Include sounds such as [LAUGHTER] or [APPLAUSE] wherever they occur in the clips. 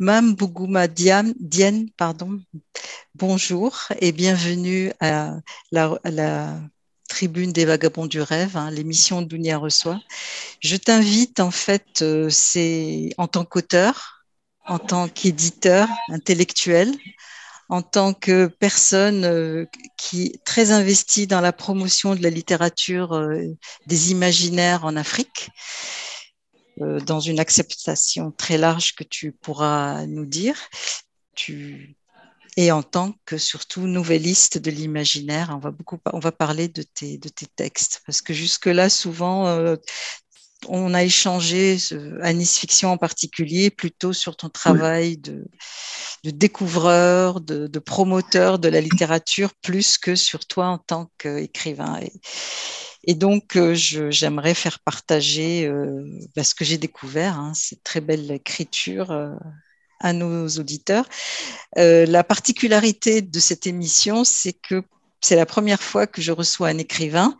Mam Bougouma Dienne, pardon, bonjour et bienvenue à la, tribune des vagabonds du rêve, hein, l'émission Dounia reçoit. Je t'invite en fait, euh, c'est en tant qu'auteur, en tant qu'éditeur intellectuel, en tant que personne euh, qui est très investie dans la promotion de la littérature euh, des imaginaires en Afrique, dans une acceptation très large que tu pourras nous dire. Tu, et en tant que surtout nouvelliste de l'imaginaire, on va beaucoup, on va parler de tes, de tes textes parce que jusque là, souvent, on a échangé, Anis Fiction en particulier, plutôt sur ton travail de, découvreur, de, promoteur de la littérature, plus que sur toi en tant qu'écrivain. Et, donc, euh, j'aimerais faire partager euh, bah, ce que j'ai découvert, hein, cette très belle écriture. Euh, à nos auditeurs. la particularité de cette émission, c'est que c'est la première fois que je reçois un écrivain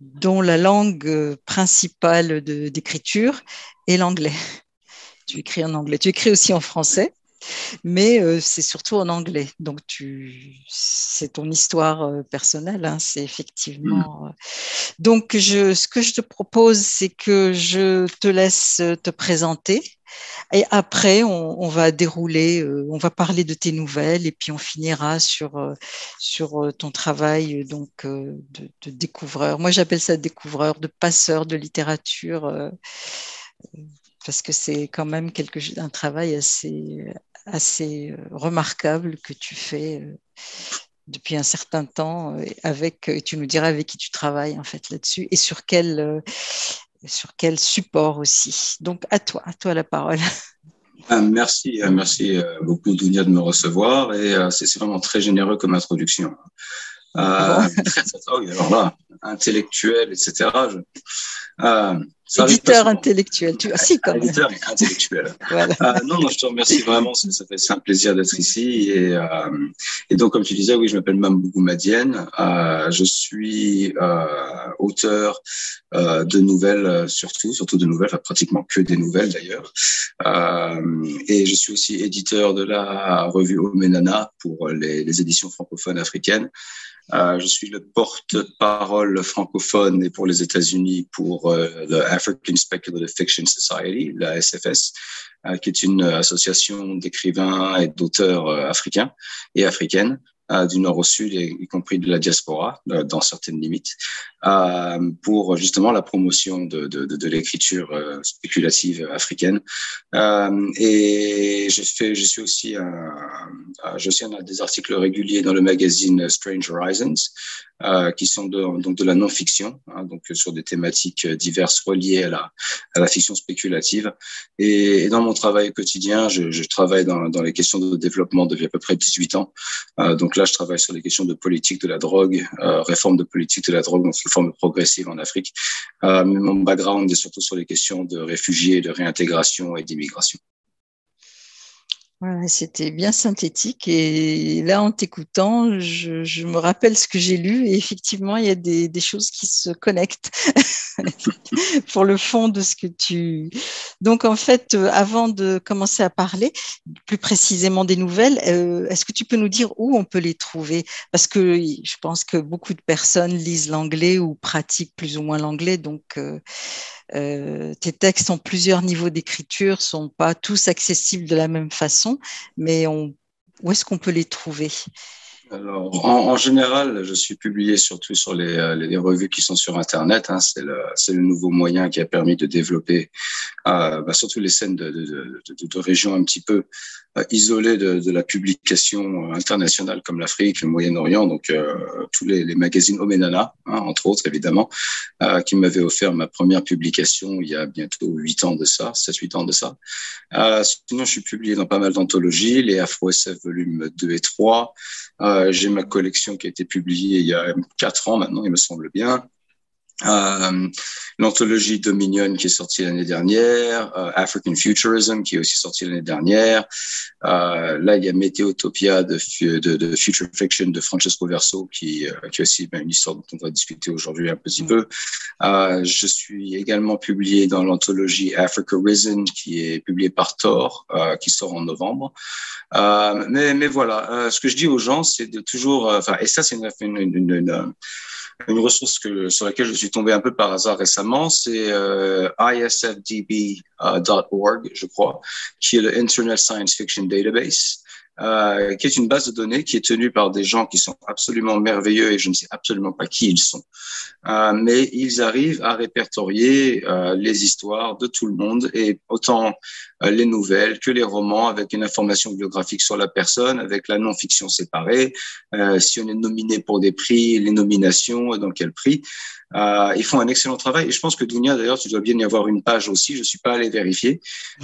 dont la langue euh, principale d'écriture est l'anglais. Tu écris en anglais. Tu écris aussi en français, mais euh, c'est surtout en anglais. Donc, c'est ton histoire euh, personnelle. Hein, c'est effectivement. Mm. Donc, je, ce que je te propose, c'est que je te laisse te présenter et après, on, va dérouler, euh, on va parler de tes nouvelles et puis on finira sur, euh, sur euh, ton travail donc, de, découvreur. Moi, j'appelle ça découvreur, de passeur de littérature, parce que c'est quand même quelque, un travail assez, assez remarquable que tu fais depuis un certain temps avec, et tu nous diras avec qui tu travailles en fait là-dessus et sur quel, sur quel support aussi. Donc, à toi, à toi la parole. [LAUGHS] Ah, merci, euh, merci euh, beaucoup Dounia de me recevoir et euh, c'est vraiment très généreux comme introduction. Euh, [LAUGHS] alors là, intellectuel, etc. Je, éditeur intellectuel. Tu... Ah, si, quand même. Éditeur intellectuel. [LAUGHS] voilà. euh, non, non, je te remercie vraiment. Ça fait c'est un plaisir d'être ici. Et, euh, et donc, comme tu disais, oui, je m'appelle Mambougou Madienne. Euh, je suis euh, auteur euh, de nouvelles, surtout, surtout de nouvelles, enfin, pratiquement que des nouvelles d'ailleurs. Euh, et je suis aussi éditeur de la revue Omenana pour les, les éditions francophones africaines. Euh, je suis le porte-parole francophone et pour les États-Unis pour euh, African Speculative Fiction Society, la SFS, euh, qui est une association d'écrivains et d'auteurs africains et africaines du nord au sud, y compris de la diaspora, euh, dans certaines limites, euh, pour justement la promotion de, de, l'écriture spéculative africaine. et je fais, je suis aussi un, je suis un des articles réguliers dans le magazine Strange Horizons, euh, qui sont de, donc de la non-fiction, hein, donc sur des thématiques diverses reliées à la, à la fiction spéculative. Et, et dans mon travail quotidien, je, je travaille dans, dans, les questions de développement depuis à peu près 18 ans. Euh, donc là, je travaille sur les questions de politique de la drogue, euh, réforme de politique de la drogue, donc réforme progressive en Afrique. Euh, mon background est surtout sur les questions de réfugiés, de réintégration et d'immigration. Voilà, c'était bien synthétique. Et là, en t'écoutant, je, je, me rappelle ce que j'ai lu. Et effectivement, il y a des, des choses qui se connectent [LAUGHS] pour le fond de ce que tu. Donc, en fait, euh, avant de commencer à parler plus précisément des nouvelles, euh, est-ce que tu peux nous dire où on peut les trouver? Parce que je pense que beaucoup de personnes lisent l'anglais ou pratiquent plus ou moins l'anglais. Donc, euh, tes textes ont plusieurs niveaux d'écriture, sont pas tous accessibles de la même façon, mais on, où est-ce qu'on peut les trouver? Alors, en, général, je suis publié surtout sur les, euh, revues qui sont sur Internet. Hein. C'est le, nouveau moyen qui a permis de développer euh, bah, surtout les scènes de, régions un petit peu euh, isolées de, la publication internationale comme l'Afrique, le Moyen-Orient. Donc, tous les, magazines Omenana, hein, entre autres, évidemment, qui m'avaient offert ma première publication il y a bientôt huit ans de ça, 7-8 ans de ça. sinon, je suis publié dans pas mal d'anthologies, les Afro SF volumes 2 et 3. Euh, j'ai ma collection qui a été publiée il y a quatre ans maintenant, il me semble bien. Euh, l'anthologie Dominion qui est sortie l'année dernière, euh, African Futurism qui est aussi sorti l'année dernière. Euh, là, il y a Météotopia de, Future Fiction de Francesco Verso qui, est aussi ben, une histoire dont on va discuter aujourd'hui un petit peu. Je suis également publié dans l'anthologie Africa Risen qui est publiée par Thor, qui sort en novembre. mais, voilà, ce que je dis aux gens, c'est de toujours, et ça, c'est une, ressource sur laquelle je suis tombé un peu par hasard récemment, c'est euh, isfdb.org, je crois, qui est le Internet Science Fiction Database. Euh, qui est une base de données qui est tenue par des gens qui sont absolument merveilleux et je ne sais absolument pas qui ils sont. Euh, mais ils arrivent à répertorier euh, les histoires de tout le monde et autant euh, les nouvelles que les romans avec une information biographique sur la personne, avec la non-fiction séparée, euh, si on est nominé pour des prix, les nominations, dans quel prix. Euh, ils font un excellent travail et je pense que Dunia, d'ailleurs, tu dois bien y avoir une page aussi. Je suis pas allé vérifier,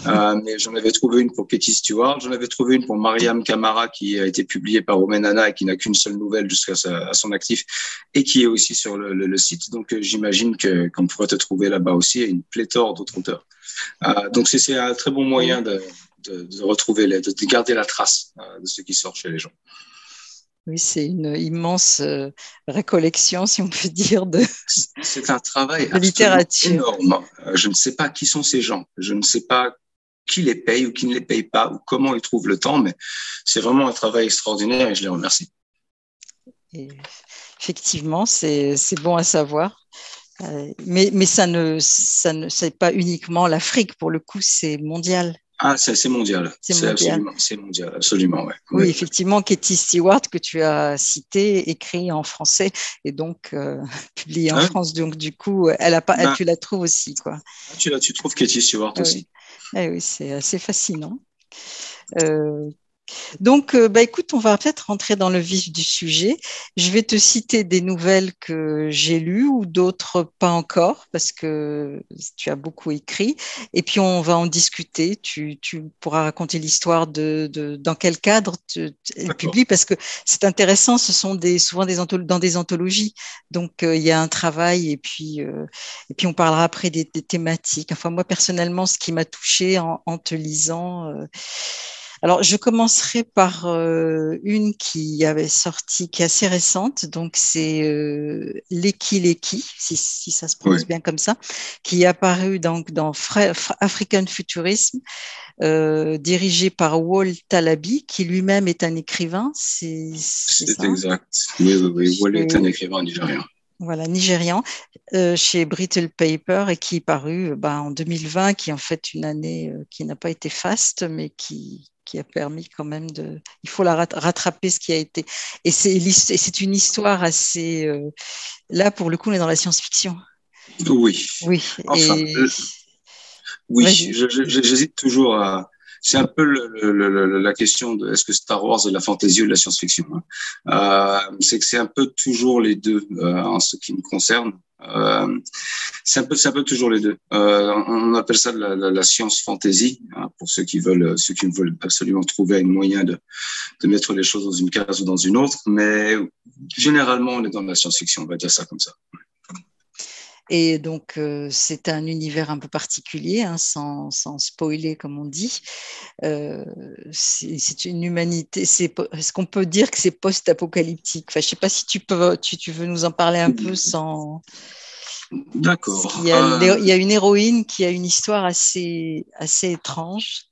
euh, mais j'en avais trouvé une pour Katie Stewart, j'en avais trouvé une pour Mariam Kamara qui a été publiée par Omenana et qui n'a qu'une seule nouvelle jusqu'à son actif et qui est aussi sur le, le, le site. Donc euh, j'imagine que qu'on pourrait te trouver là-bas aussi et une pléthore d'autres auteurs. Euh, donc c'est un très bon moyen de, de, de retrouver, de, de garder la trace euh, de ce qui sort chez les gens. Oui, c'est une immense euh, récollection, si on peut dire, de. C'est un travail de littérature énorme. Je ne sais pas qui sont ces gens. Je ne sais pas qui les paye ou qui ne les paye pas ou comment ils trouvent le temps, mais c'est vraiment un travail extraordinaire et je les remercie. Et effectivement, c'est bon à savoir. Euh, mais, mais ça ne, ça ne, c'est pas uniquement l'Afrique. Pour le coup, c'est mondial. Ah, c'est mondial. C'est absolument, mondial, absolument, ouais. Oui, effectivement, Katie Stewart, que tu as cité, écrit en français et donc euh, [LAUGHS] publié en hein France. Donc, du coup, elle a pas, ben, tu la trouves aussi, quoi. Ah, tu, la, tu trouves Katie Stewart ah, aussi. Ah, oui c'est assez fascinant. Euh, donc, euh, bah, écoute, on va peut-être rentrer dans le vif du sujet. Je vais te citer des nouvelles que j'ai lues ou d'autres pas encore parce que tu as beaucoup écrit. Et puis, on va en discuter. Tu, tu pourras raconter l'histoire de, de, dans quel cadre tu, tu publies parce que c'est intéressant. Ce sont des, souvent des dans des anthologies. Donc, euh, il y a un travail et puis, euh, et puis on parlera après des, des, thématiques. Enfin, moi, personnellement, ce qui m'a touché en, en, te lisant, euh, alors, je commencerai par euh, une qui avait sorti, qui est assez récente. Donc, c'est euh, Leki Leki, si, si, ça se prononce oui. bien comme ça, qui est apparu donc dans Fra African Futurism, euh, dirigé par Wal Talabi, qui lui-même est un écrivain. C'est exact. Oui, oui, oui. Wal est un écrivain nigérian voilà, nigérian, euh, chez Brittle Paper et qui est paru bah, en 2020, qui est en fait une année euh, qui n'a pas été faste, mais qui, qui a permis quand même de. Il faut la rattraper ce qui a été. Et c'est une histoire assez. Euh, là, pour le coup, on est dans la science-fiction. Oui. Oui. Enfin, et... euh, oui, j'hésite toujours à. C'est un peu le, le, le, la question de est-ce que Star Wars est la fantasy ou la science-fiction. Hein. Euh, c'est que c'est un peu toujours les deux euh, en ce qui me concerne. Euh, c'est un peu, c'est un peu toujours les deux. Euh, on appelle ça la, la, la science fantasy hein, pour ceux qui veulent, ceux qui veulent absolument trouver un moyen de, de mettre les choses dans une case ou dans une autre. Mais généralement, on est dans la science-fiction. On va dire ça comme ça. Et donc, euh, c'est un univers un peu particulier, hein, sans, sans, spoiler, comme on dit. Euh, c'est une humanité. Est-ce qu'on peut dire que c'est post-apocalyptique? Enfin, Je ne sais pas si tu, peux, tu, tu, veux nous en parler un peu sans. D'accord. Il, euh... il, y a une héroïne qui a une histoire assez, assez étrange.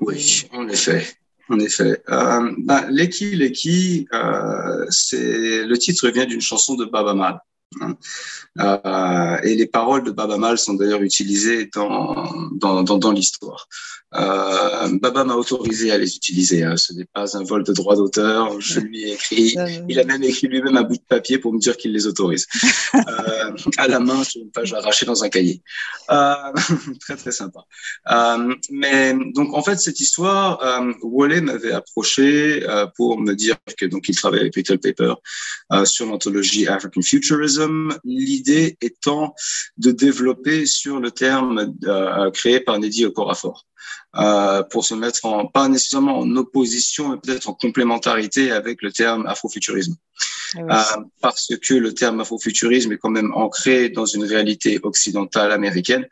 Oui, en effet. En effet. Euh, bah, Leki, Leki, euh, le titre vient d'une chanson de Baba Mal. Euh, et les paroles de Baba Mal sont d'ailleurs utilisées dans, dans, dans, dans l'histoire. Euh, Baba m'a autorisé à les utiliser. Hein. Ce n'est pas un vol de droit d'auteur. Je lui ai écrit. Il a même écrit lui-même un bout de papier pour me dire qu'il les autorise. euh, à la main sur une page arrachée dans un cahier. Euh, [LAUGHS] très très sympa. Mais donc en fait cette histoire, euh, m'avait approché pour me dire que donc il travaille avec Peter Paper sur l'anthologie African Futurism. L'idée étant de développer sur le terme créé par Neddy Okorafor. Euh, pour se mettre en, pas nécessairement en opposition, mais peut-être en complémentarité avec le terme afrofuturisme. ah parce que le terme afrofuturisme est quand même ancré dans une réalité occidentale américaine.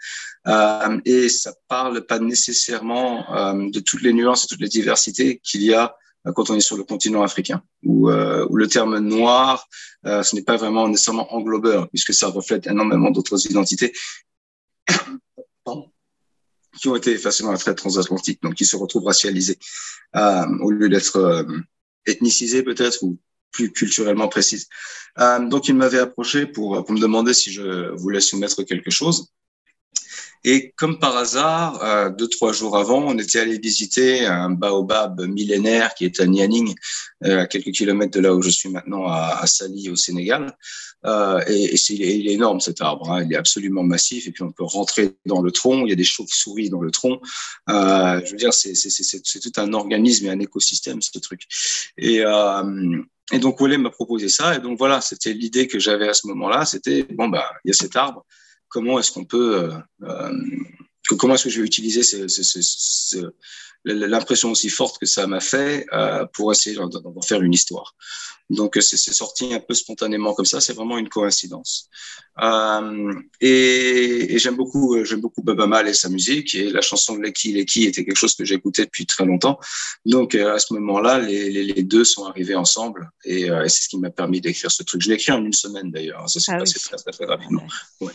Et ça parle pas nécessairement de toutes les nuances, toutes les diversités qu'il y a quand on est sur le continent africain, où, où le terme noir, ce n'est pas vraiment nécessairement englobeur, puisque ça reflète énormément d'autres identités [COUGHS] qui ont été facilement à trait transatlantique, donc qui se retrouvent racialisés euh, au lieu d'être euh, ethnicisés peut-être ou plus culturellement précises. Euh, donc il m'avait approché pour, pour me demander si je voulais soumettre quelque chose. Et comme par hasard, euh, deux, trois jours avant, on était allé visiter un baobab millénaire qui est à Nianing, euh, à quelques kilomètres de là où je suis maintenant, à, à Sali, au Sénégal. Euh, et, et il est énorme cet arbre, hein. il est absolument massif. Et puis on peut rentrer dans le tronc, il y a des chauves-souris dans le tronc. Je veux dire, c'est, tout un organisme et un écosystème, ce truc. Et, et donc Wole m'a proposé ça. Et donc voilà, c'était l'idée que j'avais à ce moment-là. C'était, bon, bah, il y a cet arbre comment est-ce qu'on peut, euh, euh, comment est-ce que je vais utiliser l'impression aussi forte que ça m'a fait euh, pour essayer d'en faire une histoire. Donc c'est sorti un peu spontanément comme ça, c'est vraiment une coïncidence. Euh, et, et j'aime beaucoup, j'aime beaucoup Baba Mal et sa musique et la chanson de Leki Leki était quelque chose que j'écoutais depuis très longtemps. Donc à ce moment-là, les, les, les, deux sont arrivés ensemble et, euh, et c'est ce qui m'a permis d'écrire ce truc. Je l'ai écrit en une semaine d'ailleurs, ça s'est ah passé oui. très, très très rapidement. Ouais.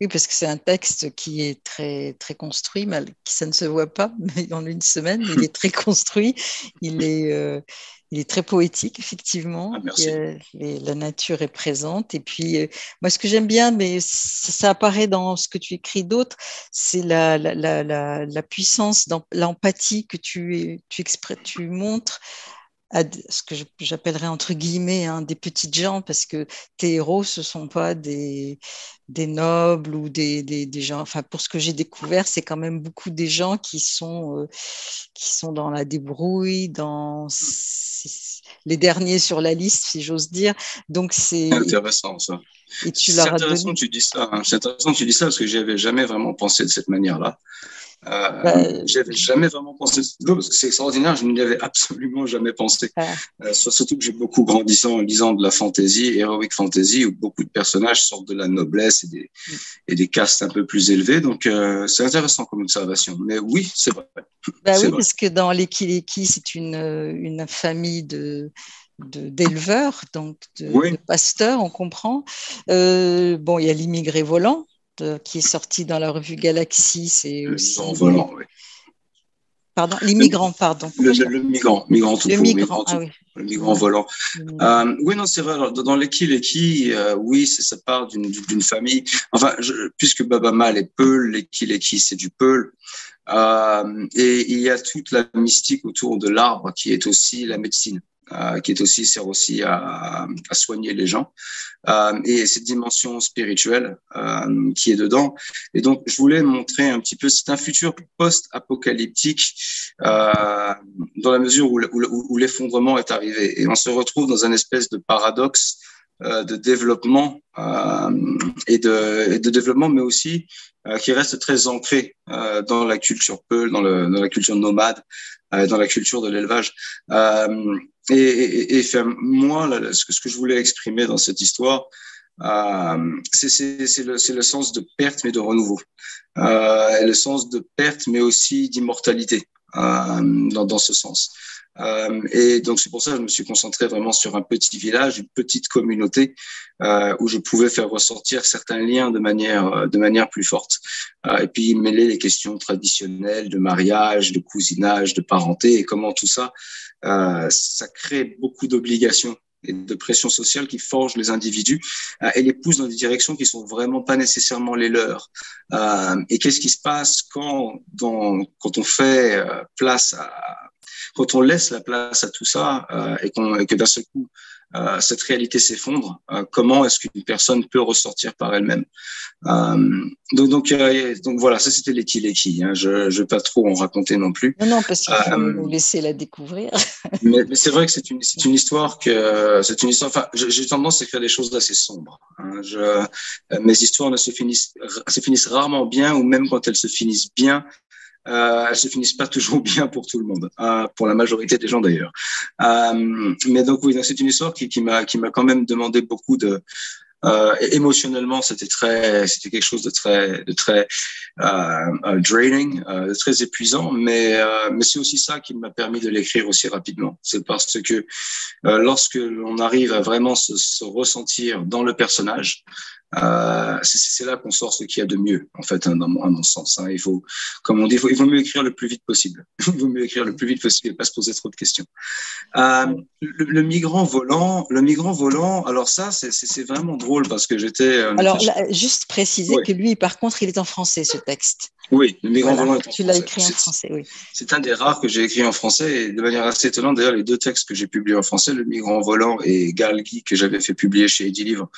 Oui, parce que c'est un texte qui est très, très construit, mal, qui ça ne se voit pas, [LAUGHS] mais en une semaine, il est très construit, il est, euh, il est très poétique, effectivement. Ah, merci. Et, la nature est présente. Et puis, euh, moi, ce que j'aime bien, mais ça, ça, apparaît dans ce que tu écris d'autres, c'est la, la, la, la, puissance, l'empathie que tu, tu, tu montres à ce que j'appellerais entre guillemets hein, des petites gens parce que tes héros ce sont pas des, des nobles ou des, des, des gens. Enfin pour ce que j'ai découvert c'est quand même beaucoup des gens qui sont euh, qui sont dans la débrouille dans les derniers sur la liste si j'ose dire. Donc c'est intéressant ça. et tu c'est intéressant que tu dis ça hein. c'est intéressant que tu dis ça parce que j'y avais jamais vraiment pensé de cette manière là euh, bah, j'avais jamais vraiment pensé parce que c'est extraordinaire, je n'y avais [LAUGHS] absolument jamais pensé. Euh, surtout que j'ai beaucoup grandi en lisant de la fantasy, heroic fantasy, où beaucoup de personnages sortent de la noblesse et des, mm. et des castes un peu plus élevées. Donc euh, c'est intéressant comme observation. Mais oui, c'est vrai. Bah oui, vrai. parce que dans les Kileki, c'est une, une famille de d'éleveurs, donc de, oui. de, pasteurs, on comprend. Euh, bon, il y a l'immigré volant, qui est sorti dans la revue Galaxy. C'est aussi. Volant, oui. Pardon, l'immigrant, pardon. Le, migrant, migrant tout le court, migrant, migrant ah, oui. le migrant volant. Mmh. Euh, oui, non, c'est vrai. Alors, dans les qui, les qui, euh, oui, ça part d'une famille. Enfin, je, puisque Baba Mal est Peul, les qui, les qui, c'est du Peul. Euh, et il y a toute la mystique autour de l'arbre qui est aussi la médecine. Euh, qui est aussi sert aussi à, à soigner les gens. Euh, et cette dimension spirituelle euh, qui est dedans. Et donc je voulais montrer un petit peu c'est un futur post-apocalyptique euh, dans la mesure où, l'effondrement est arrivé. Et on se retrouve dans un espèce de paradoxe euh, de développement et, de, et de développement mais aussi qui reste très ancré dans la culture Peul, dans, dans la culture nomade, dans la culture de l'élevage. Et, et, et fait, moi, là, ce, que, ce que je voulais exprimer dans cette histoire, euh, c'est le, le sens de perte mais de renouveau, euh, le sens de perte mais aussi d'immortalité dans, dans ce sens. Euh, et donc c'est pour ça que je me suis concentré vraiment sur un petit village, une petite communauté euh, où je pouvais faire ressortir certains liens de manière de manière plus forte. Euh, et puis mêler les questions traditionnelles de mariage, de cousinage, de parenté et comment tout ça euh, ça crée beaucoup d'obligations et de pression sociale qui forgent les individus euh, et les poussent dans des directions qui sont vraiment pas nécessairement les leurs. Euh, et qu'est-ce qui se passe quand, dans, quand on fait euh, place à, quand on laisse la place à tout ça euh, et, qu et, que d'un seul coup euh, cette réalité s'effondre, euh, comment est-ce qu'une personne peut ressortir par elle-même? Euh, donc, donc, donc, voilà, ça c'était l'équi l'équi. Hein. Je ne vais pas trop en raconter non plus. Non, non, parce qu'il faut nous laisser la découvrir. [LAUGHS] mais, mais c'est vrai que c'est une, c'est une histoire que c'est une histoire. Enfin, j'ai tendance à écrire des choses assez sombres. Hein. Je, mes histoires ne se finissent, se finissent rarement bien, ou même quand elles se finissent bien, euh, elles se finissent pas toujours [LAUGHS] bien pour tout le monde, euh, pour la majorité des gens d'ailleurs. Euh, mais donc oui, c'est une histoire qui, qui m'a qui m'a quand même demandé beaucoup de euh, émotionnellement, c'était très, c'était quelque chose de très, de très euh, euh draining, euh, très épuisant. Mais, mais c'est aussi ça qui m'a permis de l'écrire aussi rapidement. C'est parce que lorsque l'on arrive à vraiment se, se ressentir dans le personnage, euh, c'est là qu'on sort ce qu'il y a de mieux, en fait, hein, dans mon, à mon sens. Hein. Il faut, comme on dit, il vaut mieux écrire le plus vite possible. [LAUGHS] il vaut mieux écrire le plus vite possible et pas se poser trop de questions. Euh, le, le, migrant volant, le migrant volant. Alors ça, c'est vraiment drôle parce que j'étais. Euh, alors là, juste préciser oui. que lui, par contre, il est en français ce texte. Oui, le migrant voilà, volant est en Tu l'as écrit en français, oui. C'est un des rares que j'ai écrit en français et de manière assez étonnante. D'ailleurs, les deux textes que j'ai publiés en français, le migrant volant et Galgi que j'avais fait publier chez Eddie Livre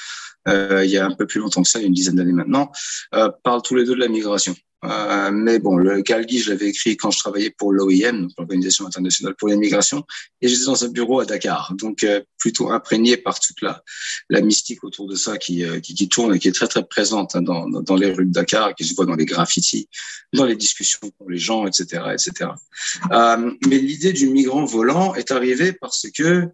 euh, il y a un peu plus longtemps que ça, il y a une dizaine d'années maintenant, euh, parlent tous les deux de la migration. Euh, mais bon, le Galgi, je l'avais écrit quand je travaillais pour l'OIM, l'Organisation internationale pour l'immigration, et j'étais dans un bureau à Dakar, donc euh, plutôt imprégné par toute la, la mystique autour de ça qui, euh, qui, qui, tourne et qui est très très présente hein, dans, dans les rues de Dakar, qui se voit dans les graffitis, dans les discussions pour les gens, etc., etc. Euh, mais l'idée du migrant volant est arrivée parce que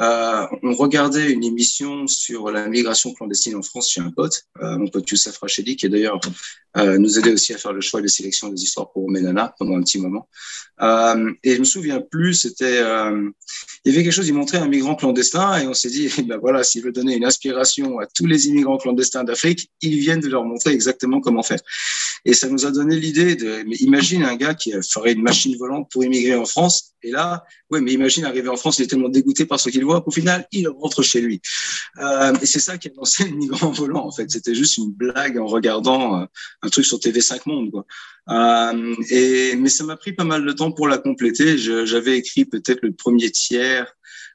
euh, on regardait une émission sur la migration clandestine en France chez un pote, euh, mon pote Youssef Rachedi, qui d'ailleurs euh, nous aidait aussi à faire le choix de sélection des histoires pour Ménana pendant un petit moment. Et je me souviens plus, c'était, il y avait quelque chose, il montrait un migrant clandestin et on s'est dit, eh ben voilà, s'il veut donner une inspiration à tous les immigrants clandestins d'Afrique, ils viennent de leur montrer exactement comment faire. Et ça nous a donné l'idée de, mais imagine un gars qui ferait une machine volante pour immigrer en France. Et là, ouais, mais imagine arriver en France, il est tellement dégoûté par ce qu'il voit qu'au final, il rentre chez lui. Euh, et c'est ça qui a lancé le migrant [LAUGHS] volant, en fait. C'était juste une blague en regardant euh, un truc sur TV5 Monde, quoi. Euh, et, mais ça m'a pris pas mal de temps pour la compléter. J'avais écrit peut-être le premier tiers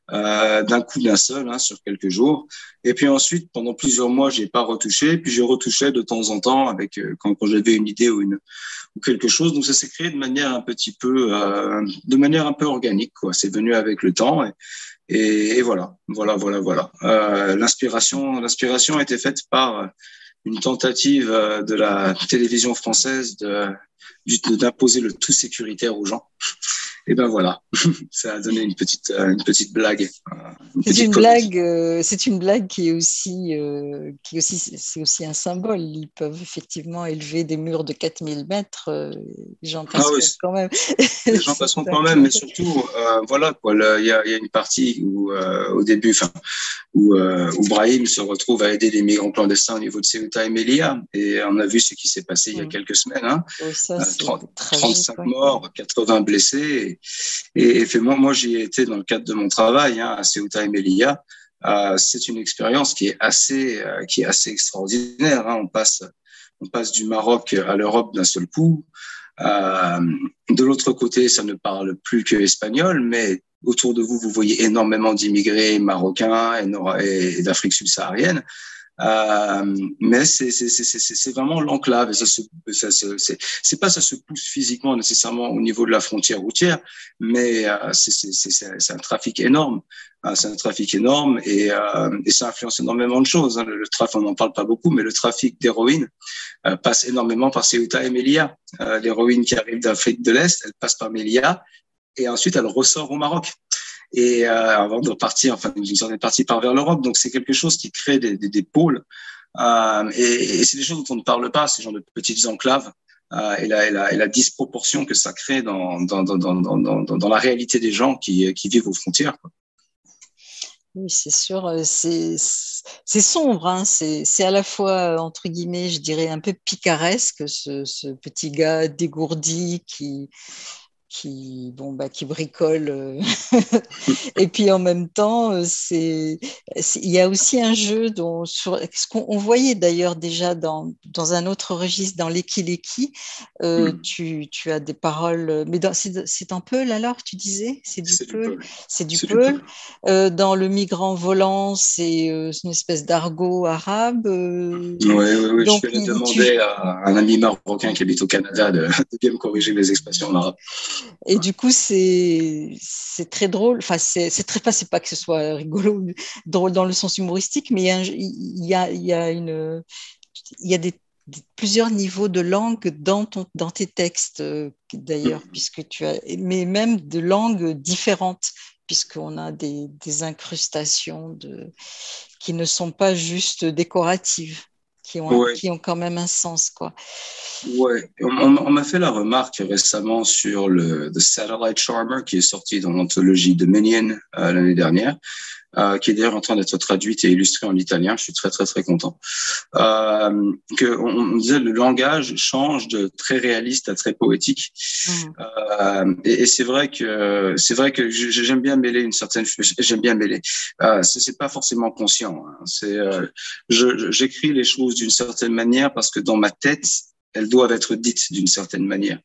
d'un coup d'un seul hein, sur quelques jours. Et puis ensuite, pendant plusieurs mois, j'ai pas retouché. Puis je retouchais de temps en temps avec quand, quand j'avais une idée ou une ou quelque chose. Donc ça s'est créé de manière un petit peu, de manière un peu organique. C'est venu avec le temps. Et, et voilà, voilà, voilà, voilà. Euh, l'inspiration, l'inspiration a été faite par une tentative euh, de la télévision française de d'imposer le tout sécuritaire aux gens. Et ben voilà, [LAUGHS] ça a donné une petite, euh, une petite blague. C'est une blague, euh, c'est une blague qui est aussi, euh, qui aussi, c'est aussi un symbole. Ils peuvent effectivement élever des murs de 4000 mètres. Les gens passeront ah oui, quand même. Les gens [LAUGHS] passeront quand même, mais surtout, euh, voilà quoi. Il y a, y a, une partie où, au début, enfin, où, où Brahim se retrouve à aider les migrants clandestins au niveau de Ceuta et Melilla, et on a vu ce qui s'est passé il y a quelques semaines. Hein. Oh, ça, 30, 35 morts, 80 blessés. Et, et moi, moi j'y ai été dans le cadre de mon travail hein, à Ceuta et Melilla. Euh, c'est une expérience qui est assez, euh, qui est assez extraordinaire. Hein. On passe, on passe du Maroc à l'Europe d'un seul coup. Euh, de l'autre côté, ça ne parle plus que espagnol, mais autour de vous, vous voyez énormément d'immigrés marocains et, et d'Afrique subsaharienne. Euh, mais c'est vraiment l'enclave ça se, ça c'est pas ça se pousse physiquement nécessairement au niveau de la frontière routière, mais euh, c'est un trafic énorme. Euh, c'est un trafic énorme et, euh, et, ça influence énormément de choses. Hein. Le, le trafic, on n'en parle pas beaucoup, mais le trafic d'héroïne euh, passe énormément par Ceuta et Melilla. Euh, L'héroïne qui arrive d'Afrique de l'Est, elle passe par Melilla et ensuite elle ressort au Maroc et euh, avant de repartir, enfin, ils en est parti par vers l'Europe. Donc, c'est quelque chose qui crée des, des, pôles. Euh, et, c'est des choses dont on ne parle pas, ces genre de petites enclaves. Euh, et, la, disproportion que ça crée dans, dans, dans, dans, la réalité des gens qui, qui vivent aux frontières. Oui, c'est sûr, c'est sombre, hein. c'est à la fois, entre guillemets, je dirais, un peu picaresque, ce, ce petit gars dégourdi qui, qui bon bah qui bricole euh, [LAUGHS] et puis en même temps euh, c'est il y a aussi un jeu dont sur ce qu'on voyait d'ailleurs déjà dans, dans un autre registre dans l'Eki euh, mm. tu, tu as des paroles mais c'est un Peul alors tu disais? C'est du Peul c'est du Peul euh, dans le migrant volant c'est euh, une espèce d'argot arabe oui oui oui donc, je vais demander tu... à un ami marocain qui habite au Canada de, [LAUGHS] de bien me corriger les expressions en arabe et du coup, c'est très drôle. Enfin, c'est très pas, c'est pas que ce soit rigolo, [LAUGHS] drôle dans le sens humoristique, mais il y a, il y a, il y a une, il y a des plusieurs niveaux de langue dans, ton, dans tes textes, d'ailleurs, mm. puisque tu as, mais même de langues différentes, puisqu'on a des, des incrustations de, qui ne sont pas juste décoratives qui ont, qui ont quand même un sens. Quoi. Ouais, on, m'a fait la remarque récemment sur le The Satellite Charmer qui est sorti dans l'anthologie Dominion euh, l'année dernière. Euh, qui est d'ailleurs en train d'être traduite et illustrée en italien. Je suis très très très content. Euh, que on, disait le langage change de très réaliste à très poétique. Mmh. Euh, et, et c'est vrai que c'est vrai que j'aime bien mêler une certaine. J'aime bien mêler. Euh, c'est pas forcément conscient. Hein. C'est euh, j'écris les choses d'une certaine manière parce que dans ma tête elles doivent être dites d'une certaine manière.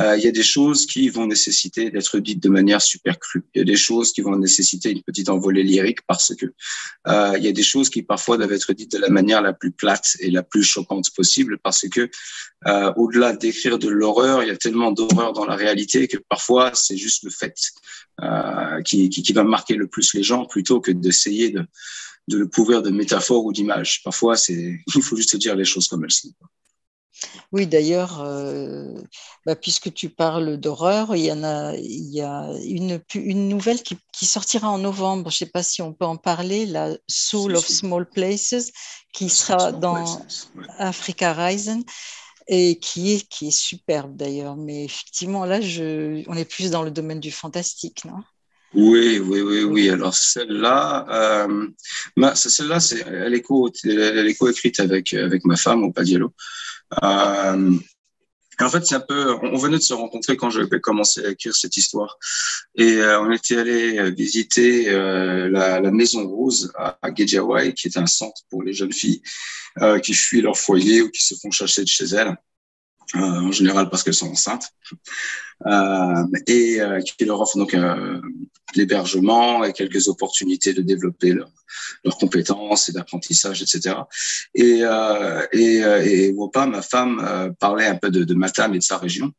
Euh, il y a des choses qui vont nécessiter d'être dites de manière super crue. Il y a des choses qui vont nécessiter une petite envolée lyrique parce que euh, il y a des choses qui parfois doivent être dites de la manière la plus plate et la plus choquante possible parce que euh, au-delà d'écrire de l'horreur, il y a tellement d'horreur dans la réalité que parfois c'est juste le fait qui, qui, qui va marquer le plus les gens plutôt que d'essayer de de le couvrir de métaphores ou d'images. Parfois, c'est, [LAUGHS] il faut juste dire les choses comme elles sont. Oui, d'ailleurs, euh, bah, puisque tu parles d'horreur, il y en a, il y a une, une nouvelle qui, qui, sortira en novembre. Je ne sais pas si on peut en parler, la Soul of Small Places, qui sera dans Africa Rising et qui est, qui est superbe d'ailleurs. Mais effectivement, là, je, on est plus dans le domaine du fantastique, non? Oui, oui, oui, oui. Alors celle-là, euh, celle-là, c'est, elle est co-écrite avec avec ma femme au Padiello. Euh, en fait, c'est un peu, on venait de se rencontrer quand je commencé à écrire cette histoire. Et euh, on était allé visiter euh, la, la, Maison Rose à, à qui est un centre pour les jeunes filles euh, qui fuient leur foyer ou qui se font chasser de chez elles. Euh, en général parce qu'elles sont enceintes, euh, et euh, qui leur offre donc l'hébergement et quelques opportunités de développer leurs compétences et d'apprentissage, etc. Et, et, et Wopa, ma femme, parlait un peu de, de Matam et de sa région.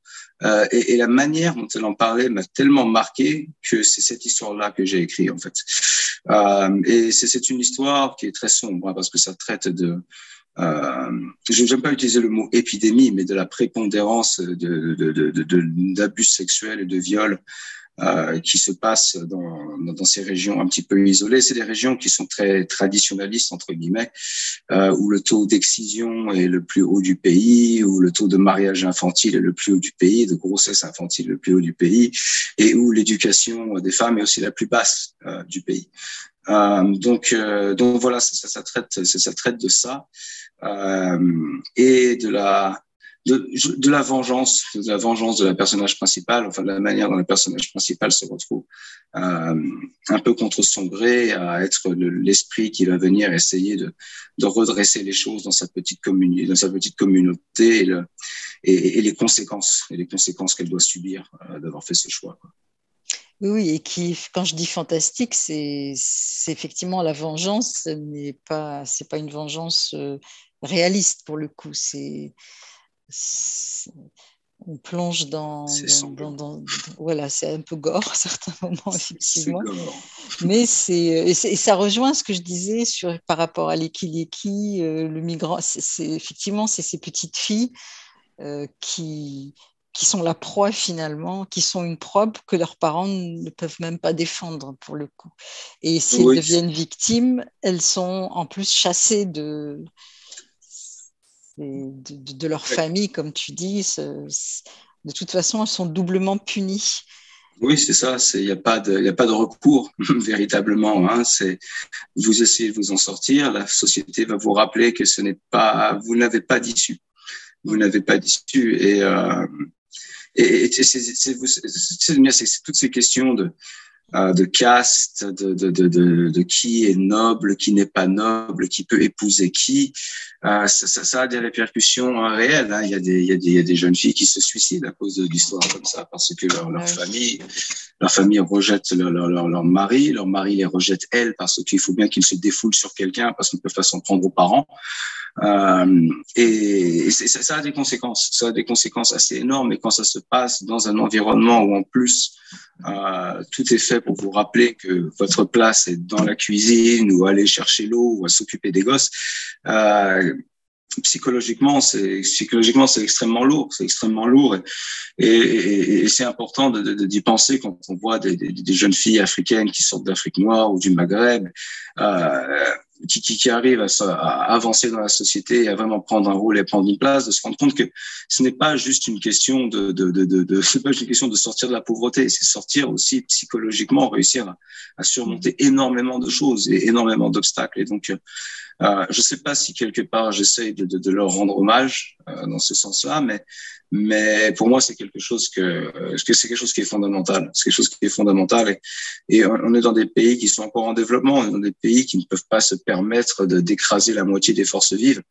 Euh, et, et, la manière dont elle en parlait m'a tellement marqué que c'est cette histoire-là que j'ai écrit en fait. Euh, et c'est une histoire qui est très sombre hein, parce que ça traite de je n'aime pas utiliser le mot épidémie, mais de la prépondérance d'abus de, de, de, sexuels et de viols euh, qui se passent dans, dans, ces régions un petit peu isolées. C'est des régions qui sont très traditionnalistes, entre guillemets, euh, où le taux d'excision est le plus haut du pays, où le taux de mariage infantile est le plus haut du pays, de grossesse infantile le plus haut du pays, et où l'éducation des femmes est aussi la plus basse euh, du pays. Euh, donc, euh, donc voilà, ça, traite, ça, traite de ça euh, et de la de, la vengeance, de la vengeance de la personnage principal, enfin de la manière dont le personnage principal se retrouve un peu contre son gré à être l'esprit qui va venir essayer de, redresser les choses dans sa petite communauté, dans sa petite communauté et, le, et, et, les conséquences et les conséquences qu'elle doit subir d'avoir fait ce choix. Oui, et qui, quand je dis fantastique, c'est effectivement la vengeance, mais pas, c'est pas une vengeance réaliste pour le coup. C'est on plonge dans, dans, dans, voilà, c'est un peu gore à certains moments effectivement, mais c'est et, ça rejoint ce que je disais sur par rapport à l'Eki euh, le migrant, c'est effectivement c'est ces petites filles euh, qui qui sont la proie finalement, qui sont une proie que leurs parents ne peuvent même pas défendre pour le coup. Et si elles deviennent victimes, elles sont en plus chassées de, de, de leur famille, comme tu dis. De toute façon, elles sont doublement punies. Oui, c'est ça. Il n'y a, pas de, a pas de recours [LAUGHS] véritablement. Hein. Vous essayez de vous en sortir. La société va vous rappeler que ce n'est pas, vous n'avez pas d'issue. Vous n'avez pas d'issue. Et, euh, et, c'est toutes ces questions de, euh, de caste, de, de, de, de, qui est noble, qui n'est pas noble, qui peut épouser qui. Euh, ça, ça, ça, a des répercussions réelles. Hein. Il, y a des, il, y a des, il y a des jeunes filles qui se suicident à cause de l'histoire comme ça, parce que leur, leur famille, leur famille rejette leur, leur, leur, mari, leur mari les rejette elles parce qu'il faut bien qu'ils se défoulent sur quelqu'un parce qu'ils ne peuvent pas s'en prendre aux parents. Euh, et, ça, ça, a des conséquences, ça a des conséquences assez énormes. Et quand ça se passe dans un environnement où en plus euh, tout est fait pour vous rappeler que votre place est dans la cuisine ou aller chercher l'eau ou à s'occuper des gosses, euh, psychologiquement, c'est psychologiquement c'est extrêmement lourd, c'est extrêmement lourd et, et, et c'est important de, de, d'y penser quand on voit des, des, des, jeunes filles africaines qui sortent d'Afrique noire ou du Maghreb, euh, qui, qui, qui arrivent à, à, avancer dans la société et à vraiment prendre un rôle et prendre une place, de se rendre compte que ce n'est pas juste une question de, de, de, de, de [LAUGHS] c'est pas juste une question de sortir de la pauvreté, c'est sortir aussi psychologiquement, réussir à, à surmonter énormément de choses et énormément d'obstacles. Et donc euh, je ne sais pas si quelque part j'essaye de, de, de, leur rendre hommage euh, dans ce sens-là, mais mais pour moi c'est quelque chose que, que c'est quelque chose qui est fondamental. C'est quelque chose qui est fondamental et, et, on est dans des pays qui sont encore en développement. On est dans des pays qui ne peuvent pas se permettre d'écraser la moitié des forces vives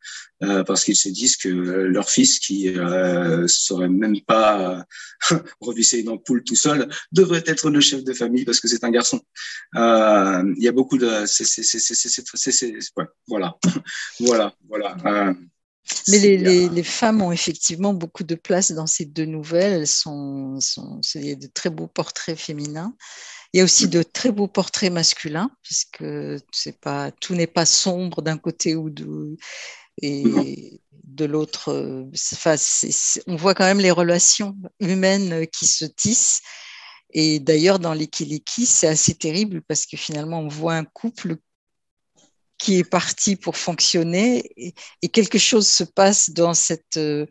euh, parce qu'ils se disent que leur fils qui euh, saurait même pas [LAUGHS] revisser une ampoule tout seul devrait être le chef de famille parce que c'est un garçon. Euh, il y a beaucoup de c'est [LAUGHS] voilà voilà voilà euh, mais les, les, les, femmes ont effectivement beaucoup de place dans ces deux nouvelles. Elles sont, sont, il y a de très beaux portraits féminins. Il y a aussi de très beaux portraits masculins, puisque c'est pas, tout n'est pas sombre d'un côté ou de, et de l'autre. Enfin, on voit quand même les relations humaines qui se tissent. Et d'ailleurs, dans Kiliki, c'est assez terrible parce que finalement, on voit un couple qui est parti pour fonctionner et, quelque chose se passe dans cette. Euh,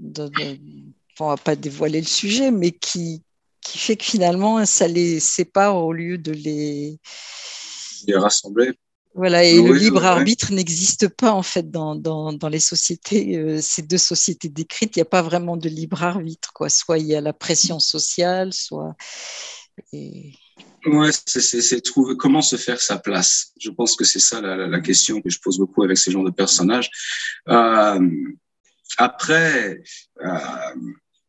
on ne va pas dévoiler le sujet, mais qui, qui fait que finalement, ça les sépare au lieu de les. Les rassembler. Voilà, et le libre arbitre n'existe pas en fait dans, dans, dans les sociétés, euh, ces deux sociétés décrites, il n'y a pas vraiment de libre arbitre, quoi. Soit il y a la pression sociale, soit. Et... Ouais, c'est trouver comment se faire sa place. Je pense que c'est ça la, la, la, question que je pose beaucoup avec ces genres de personnages. Euh, après, euh,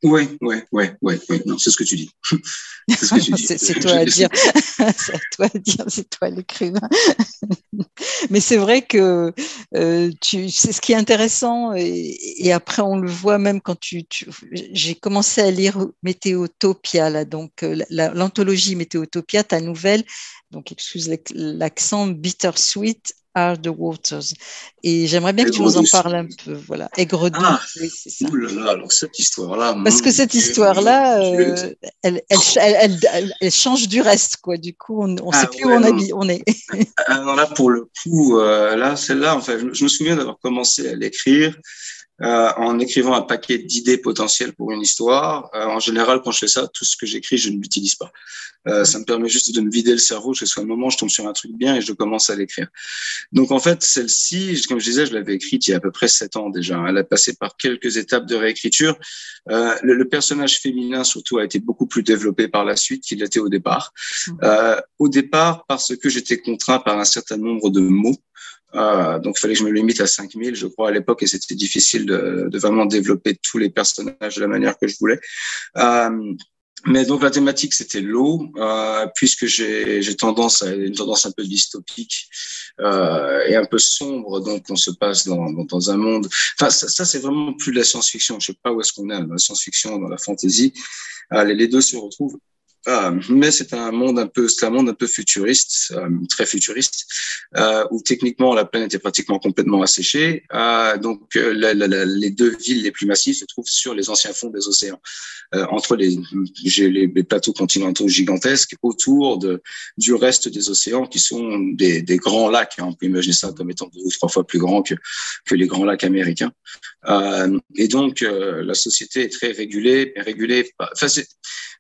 oui, oui, oui, oui, oui. Non, c'est ce que tu dis. [LAUGHS] c'est toi à dire. [LAUGHS] c'est toi à dire, c'est toi l'écrivain. [LAUGHS] Mais c'est vrai que euh, tu, c'est ce qui est intéressant et, et, après on le voit même quand tu, tu j'ai commencé à lire Météotopia là, donc euh, l'anthologie Météotopia, ta nouvelle, donc excuse l'accent bittersweet are the waters. Et j'aimerais bien que tu nous en parles un peu. Voilà, Aigre. Ah, oui, c'est ça. là alors cette histoire-là. Parce que cette histoire-là, euh, elle, elle, elle, elle, change du reste, quoi. Du coup, on ne ah, sait plus ouais, où on, habille, on est. alors là, pour le coup, euh, là, celle-là, en fait, je, je me souviens d'avoir commencé à l'écrire euh, en écrivant un paquet d'idées potentielles pour une histoire. Euh, en général, quand je fais ça, tout ce que j'écris, je ne l'utilise pas. Euh, ça me permet juste de me vider le cerveau jusqu'à un moment, je tombe sur un truc bien et je commence à l'écrire. Donc en fait, celle-ci, comme je disais, je l'avais écrite il y a à peu près sept ans déjà. Elle a passé par quelques étapes de réécriture. Euh, le, le, personnage féminin surtout a été beaucoup plus développé par la suite qu'il l'était au départ. Mmh. Euh, au départ, parce que j'étais contraint par un certain nombre de mots. Euh, donc, il fallait que je me limite à 5000, je crois, à l'époque, et c'était difficile de, de, vraiment développer tous les personnages de la manière que je voulais. Euh, mais donc la thématique c'était l'eau, euh, puisque j'ai tendance à une tendance un peu dystopique euh, et un peu sombre. Donc on se passe dans, dans, un monde. Enfin ça, ça c'est vraiment plus de la science-fiction. Je sais pas où est-ce qu'on est dans la science-fiction, dans la fantasy. Euh, les, deux se retrouvent. Euh, mais c'est un monde un peu, c'est un monde un peu futuriste, euh, très futuriste, euh, où techniquement la planète est pratiquement complètement asséchée. Euh, donc euh, la, les deux villes les plus massives se trouvent sur les anciens fonds des océans, entre les, les, les, plateaux continentaux gigantesques, autour de, du reste des océans qui sont des, des grands lacs. Hein. On peut imaginer ça comme étant deux ou trois fois plus grand que, que les grands lacs américains. et donc la société est très régulée, régulée. Enfin,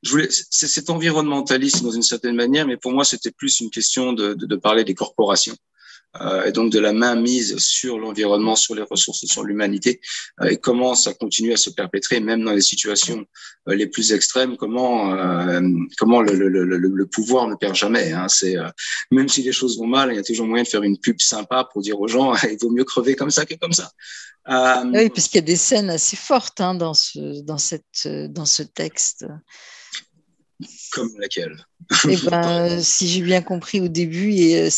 je voulais, c'est environnementaliste dans une certaine manière, mais pour moi, c'était plus une question de, de, de parler des corporations. Euh, et donc de la main mise sur l'environnement, sur les ressources, sur l'humanité, euh, et comment ça continue à se perpétrer, même dans les situations euh, les plus extrêmes, comment euh, comment le, le, le, le, pouvoir ne perd jamais. Hein, c'est euh, même si les choses vont mal, il y a toujours moyen de faire une pub sympa pour dire aux gens [LAUGHS] il vaut mieux crever comme ça que comme ça. oui, parce qu'il y a des scènes assez fortes hein, dans ce dans cette dans ce texte. Comme laquelle? [LAUGHS] Eh ben, si j'ai bien compris au début, et,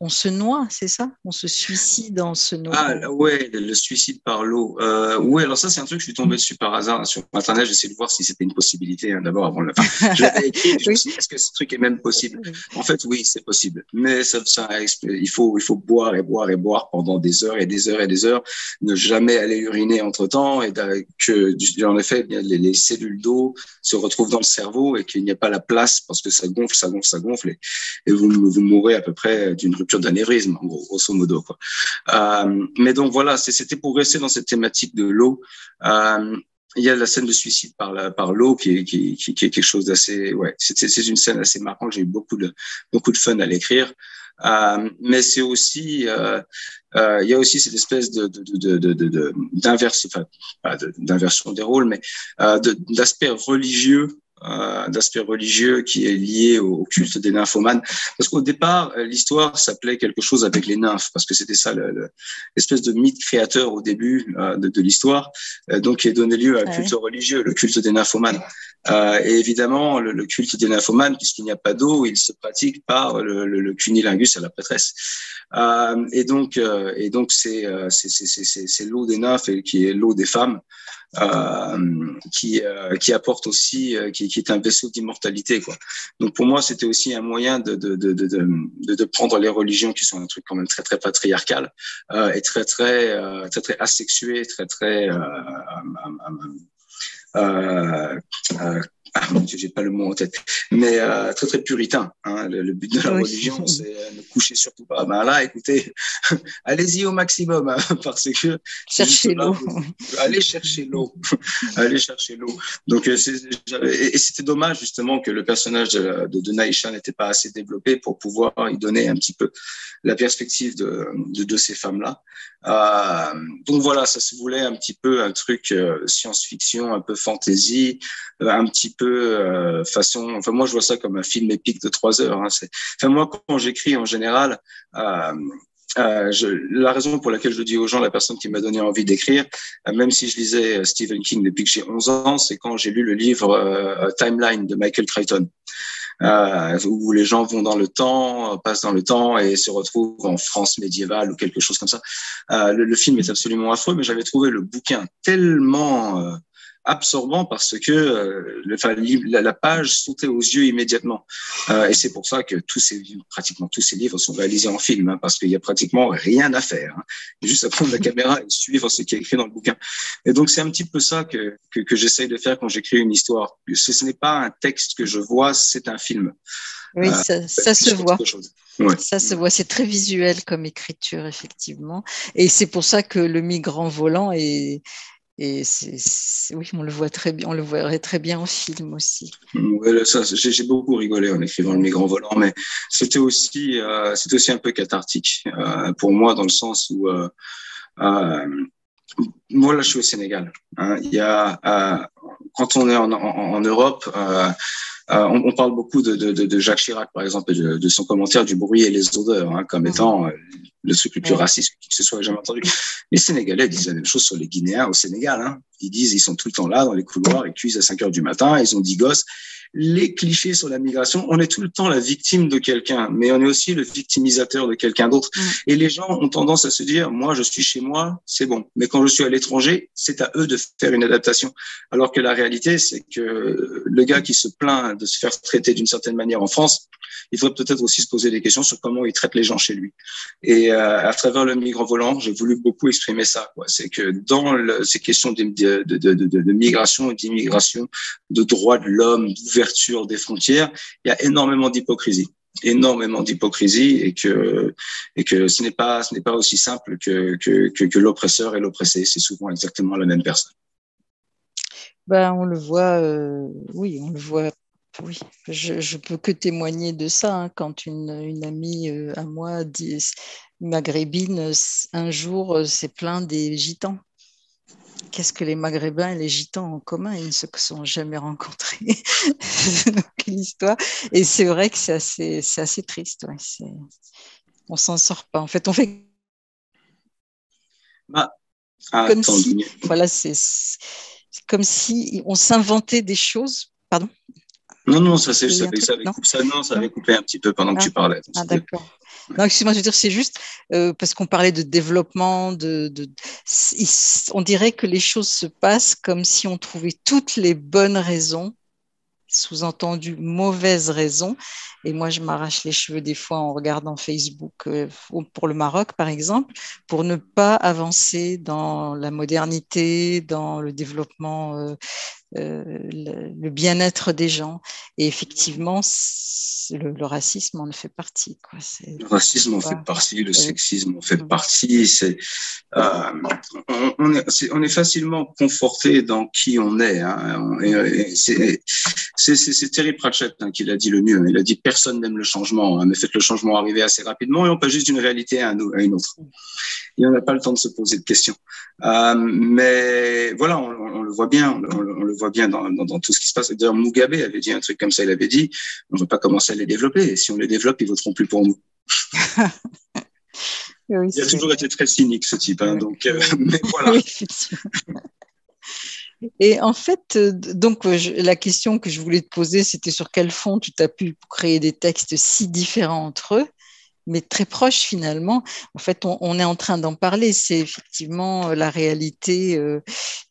on se noie, c'est ça? On se suicide dans ce noie. Ah ouais, le, suicide par l'eau. Euh, ouais, alors ça c'est un truc, je suis tombé dessus par hasard sur Internet. J'essaie de voir si c'était une possibilité hein, d'abord avant le faire. [LAUGHS] Je l'avais écrit. Est-ce que ce truc est même possible? En fait, oui, c'est possible. Mais ça, ça, il faut, il faut boire et boire et boire pendant des heures et des heures et des heures, ne jamais aller uriner entre temps et que, en effet, les, les cellules d'eau se retrouvent dans le cerveau et qu'il n'y a pas la place parce que ça gonfle, ça gonfle, ça gonfle, et, vous, vous mourrez à peu près d'une rupture d'anévrisme, grosso modo. Euh, mais donc voilà, c'était pour rester dans cette thématique de l'eau. Euh, il y a la scène de suicide par l'eau qui est, quelque chose d'assez ouais c'est une scène assez marquante j'ai eu beaucoup de beaucoup de fun à l'écrire euh, mais c'est aussi il y a aussi cette espèce de enfin d'inversion des rôles mais d'aspect religieux d'aspect religieux qui est lié au, culte des nymphomanes. Parce qu'au départ, euh, l'histoire s'appelait quelque chose avec les nymphes, parce que c'était ça l'espèce de mythe créateur au début euh, de, de l'histoire, euh, donc qui a donné lieu à un culte religieux, le culte des nymphomanes. et évidemment, le, culte des nymphomanes, puisqu'il n'y a pas d'eau, il se pratique par le, cunilingus à la prêtresse. et donc, et donc c'est c'est l'eau des nymphes et qui est l'eau des femmes. Euh, qui, euh, qui apporte aussi, euh, qui, est un vaisseau d'immortalité. Quoi. Donc pour moi, c'était aussi un moyen de, de, de, de, de, prendre les religions qui sont un truc quand même très très patriarcal et très très très très asexué, très très euh, ah, j'ai pas le mot en tête, mais euh, très très puritain. Hein. Le, but de la religion, c'est ne coucher surtout pas. Ben là, écoutez, [LAUGHS] allez-y au maximum, hein, [LAUGHS] parce que chercher l'eau. Allez chercher l'eau, [LAUGHS] allez chercher l'eau. Donc, euh, et, c'était dommage justement que le personnage de, de, de Naïcha n'était pas assez développé pour pouvoir y donner un petit peu la perspective de, de, de ces femmes-là. Euh, donc voilà, ça se voulait un petit peu un truc euh, science-fiction, un peu fantasy, euh, un petit peu euh, façon. Enfin moi je vois ça comme un film épique de trois heures. Hein, enfin moi quand j'écris en général. Euh, je, la raison pour laquelle je dis aux gens, la personne qui m'a donné envie d'écrire, même si je lisais Stephen King depuis que j'ai 11 ans, c'est quand j'ai lu le livre Timeline de Michael Crichton euh, où les gens vont dans le temps, passent dans le temps et se retrouvent en France médiévale ou quelque chose comme ça. Euh, le, le, film est absolument affreux, mais j'avais trouvé le bouquin tellement euh, absorbant parce que euh, le, la, page sautait aux yeux immédiatement. Euh, et c'est pour ça que tous ces, pratiquement tous ces livres sont réalisés en film, hein, parce qu'il y a pratiquement rien à faire. Hein. juste à prendre la caméra et suivre ce qui est écrit dans le bouquin. Et donc c'est un petit peu ça que, que, que j'essaye de faire quand j'écris une histoire. Ce, ce n'est pas un texte que je vois, c'est un film. Oui, euh, ça, ça se voit. Ouais. Ça se voit, c'est très visuel comme écriture, effectivement. Et c'est pour ça que le migrant volant est, et oui, on le voit très bien, on le voirait très bien en film aussi. Ça, j'ai, beaucoup rigolé en écrivant Le Migrant Volant, mais c'était aussi, euh, c'était aussi un peu cathartique euh, pour moi dans le sens où, euh, moi là, je suis au Sénégal. Hein, il y a, quand on est en, en, en Europe. On, on, parle beaucoup de, de, de, Jacques Chirac, par exemple, de, de, son commentaire du bruit et les odeurs, hein, comme étant truc le plus raciste que ce soit jamais entendu. Les Sénégalais disent la même chose sur les Guinéens au Sénégal. Hein. Ils disent ils sont tout le temps là dans les couloirs, ils cuisent à 5 heures du matin, ils ont 10 gosses. Les clichés sur la migration, on est tout le temps la victime de quelqu'un, mais on est aussi le victimisateur de quelqu'un d'autre. Et les gens ont tendance à se dire, moi, je suis chez moi, c'est bon. Mais quand je suis à l'étranger, c'est à eux de faire une adaptation. Alors que la réalité, c'est que le gars qui se plaint de se faire traiter d'une certaine manière en France, il faudrait peut-être aussi se poser des questions sur comment il traite les gens chez lui. Et euh, à travers le migrant volant, j'ai voulu beaucoup exprimer ça. C'est que dans ces questions de, migration et d'immigration, de droits de l'homme, d'ouverture des frontières, il y a énormément d'hypocrisie. Énormément d'hypocrisie et que et que ce n'est pas ce n'est pas aussi simple que, que l'oppresseur et l'oppressé. C'est souvent exactement la même personne. Ben, on le voit euh, oui on le voit oui, je, ne peux que témoigner de ça. Hein, quand une, une, amie euh, à moi, dit, maghrébine, un jour euh, s'est plaint des gitans. Qu'est-ce que les maghrébins et les gitans ont en commun? Ils ne se sont jamais rencontrés. [LAUGHS] une histoire. Et c'est vrai que c'est assez, assez, triste. Ouais. On s'en sort pas. En fait, on fait. Bah, comme si, voilà, c'est comme si on s'inventait des choses. Pardon Non, non, ça, c'est, ça, ça, avait coupé, ça, non, ça avait coupé un petit peu pendant que tu ah. parlais. Ah, d'accord. Non, excuse-moi, je veux dire, c'est juste euh, parce qu'on parlait de développement, de, de, on dirait que les choses se passent comme si on trouvait toutes les bonnes raisons sous-entendu mauvaise raison. Et moi, je m'arrache les cheveux des fois en regardant Facebook euh, pour le Maroc, par exemple, pour ne pas avancer dans la modernité, dans le développement euh, euh, le, bien-être des gens. Et effectivement, le, racisme en fait partie. Quoi. Le racisme en fait partie, le sexisme en fait partie. C'est, euh, on, est, on, est, facilement conforté dans qui on est. Hein. c'est, c'est, Terry Pratchett hein, qui l'a dit le mieux. Il a dit personne n'aime le changement, hein, mais faites le changement arriver assez rapidement et on passe juste d'une réalité à, une autre. Et on n'a pas le temps de se poser de questions. Euh, mais voilà, on, on, le voit bien, on le voit bien dans, dans, tout ce qui se passe. D'ailleurs, Mugabe avait dit un truc comme ça. Il avait dit, on ne veut pas commencer à les développer. Et si on les développe, ils voteront plus pour nous. [LAUGHS] il a toujours été très cynique, ce type. Hein, donc, euh, [LAUGHS] mais voilà. Et en fait, euh, donc la question que je voulais te poser, c'était sur quel fond tu as pu créer des textes si différents entre eux? Mais très proche finalement. En fait, on, est en train d'en parler. C'est effectivement euh, la réalité. Euh,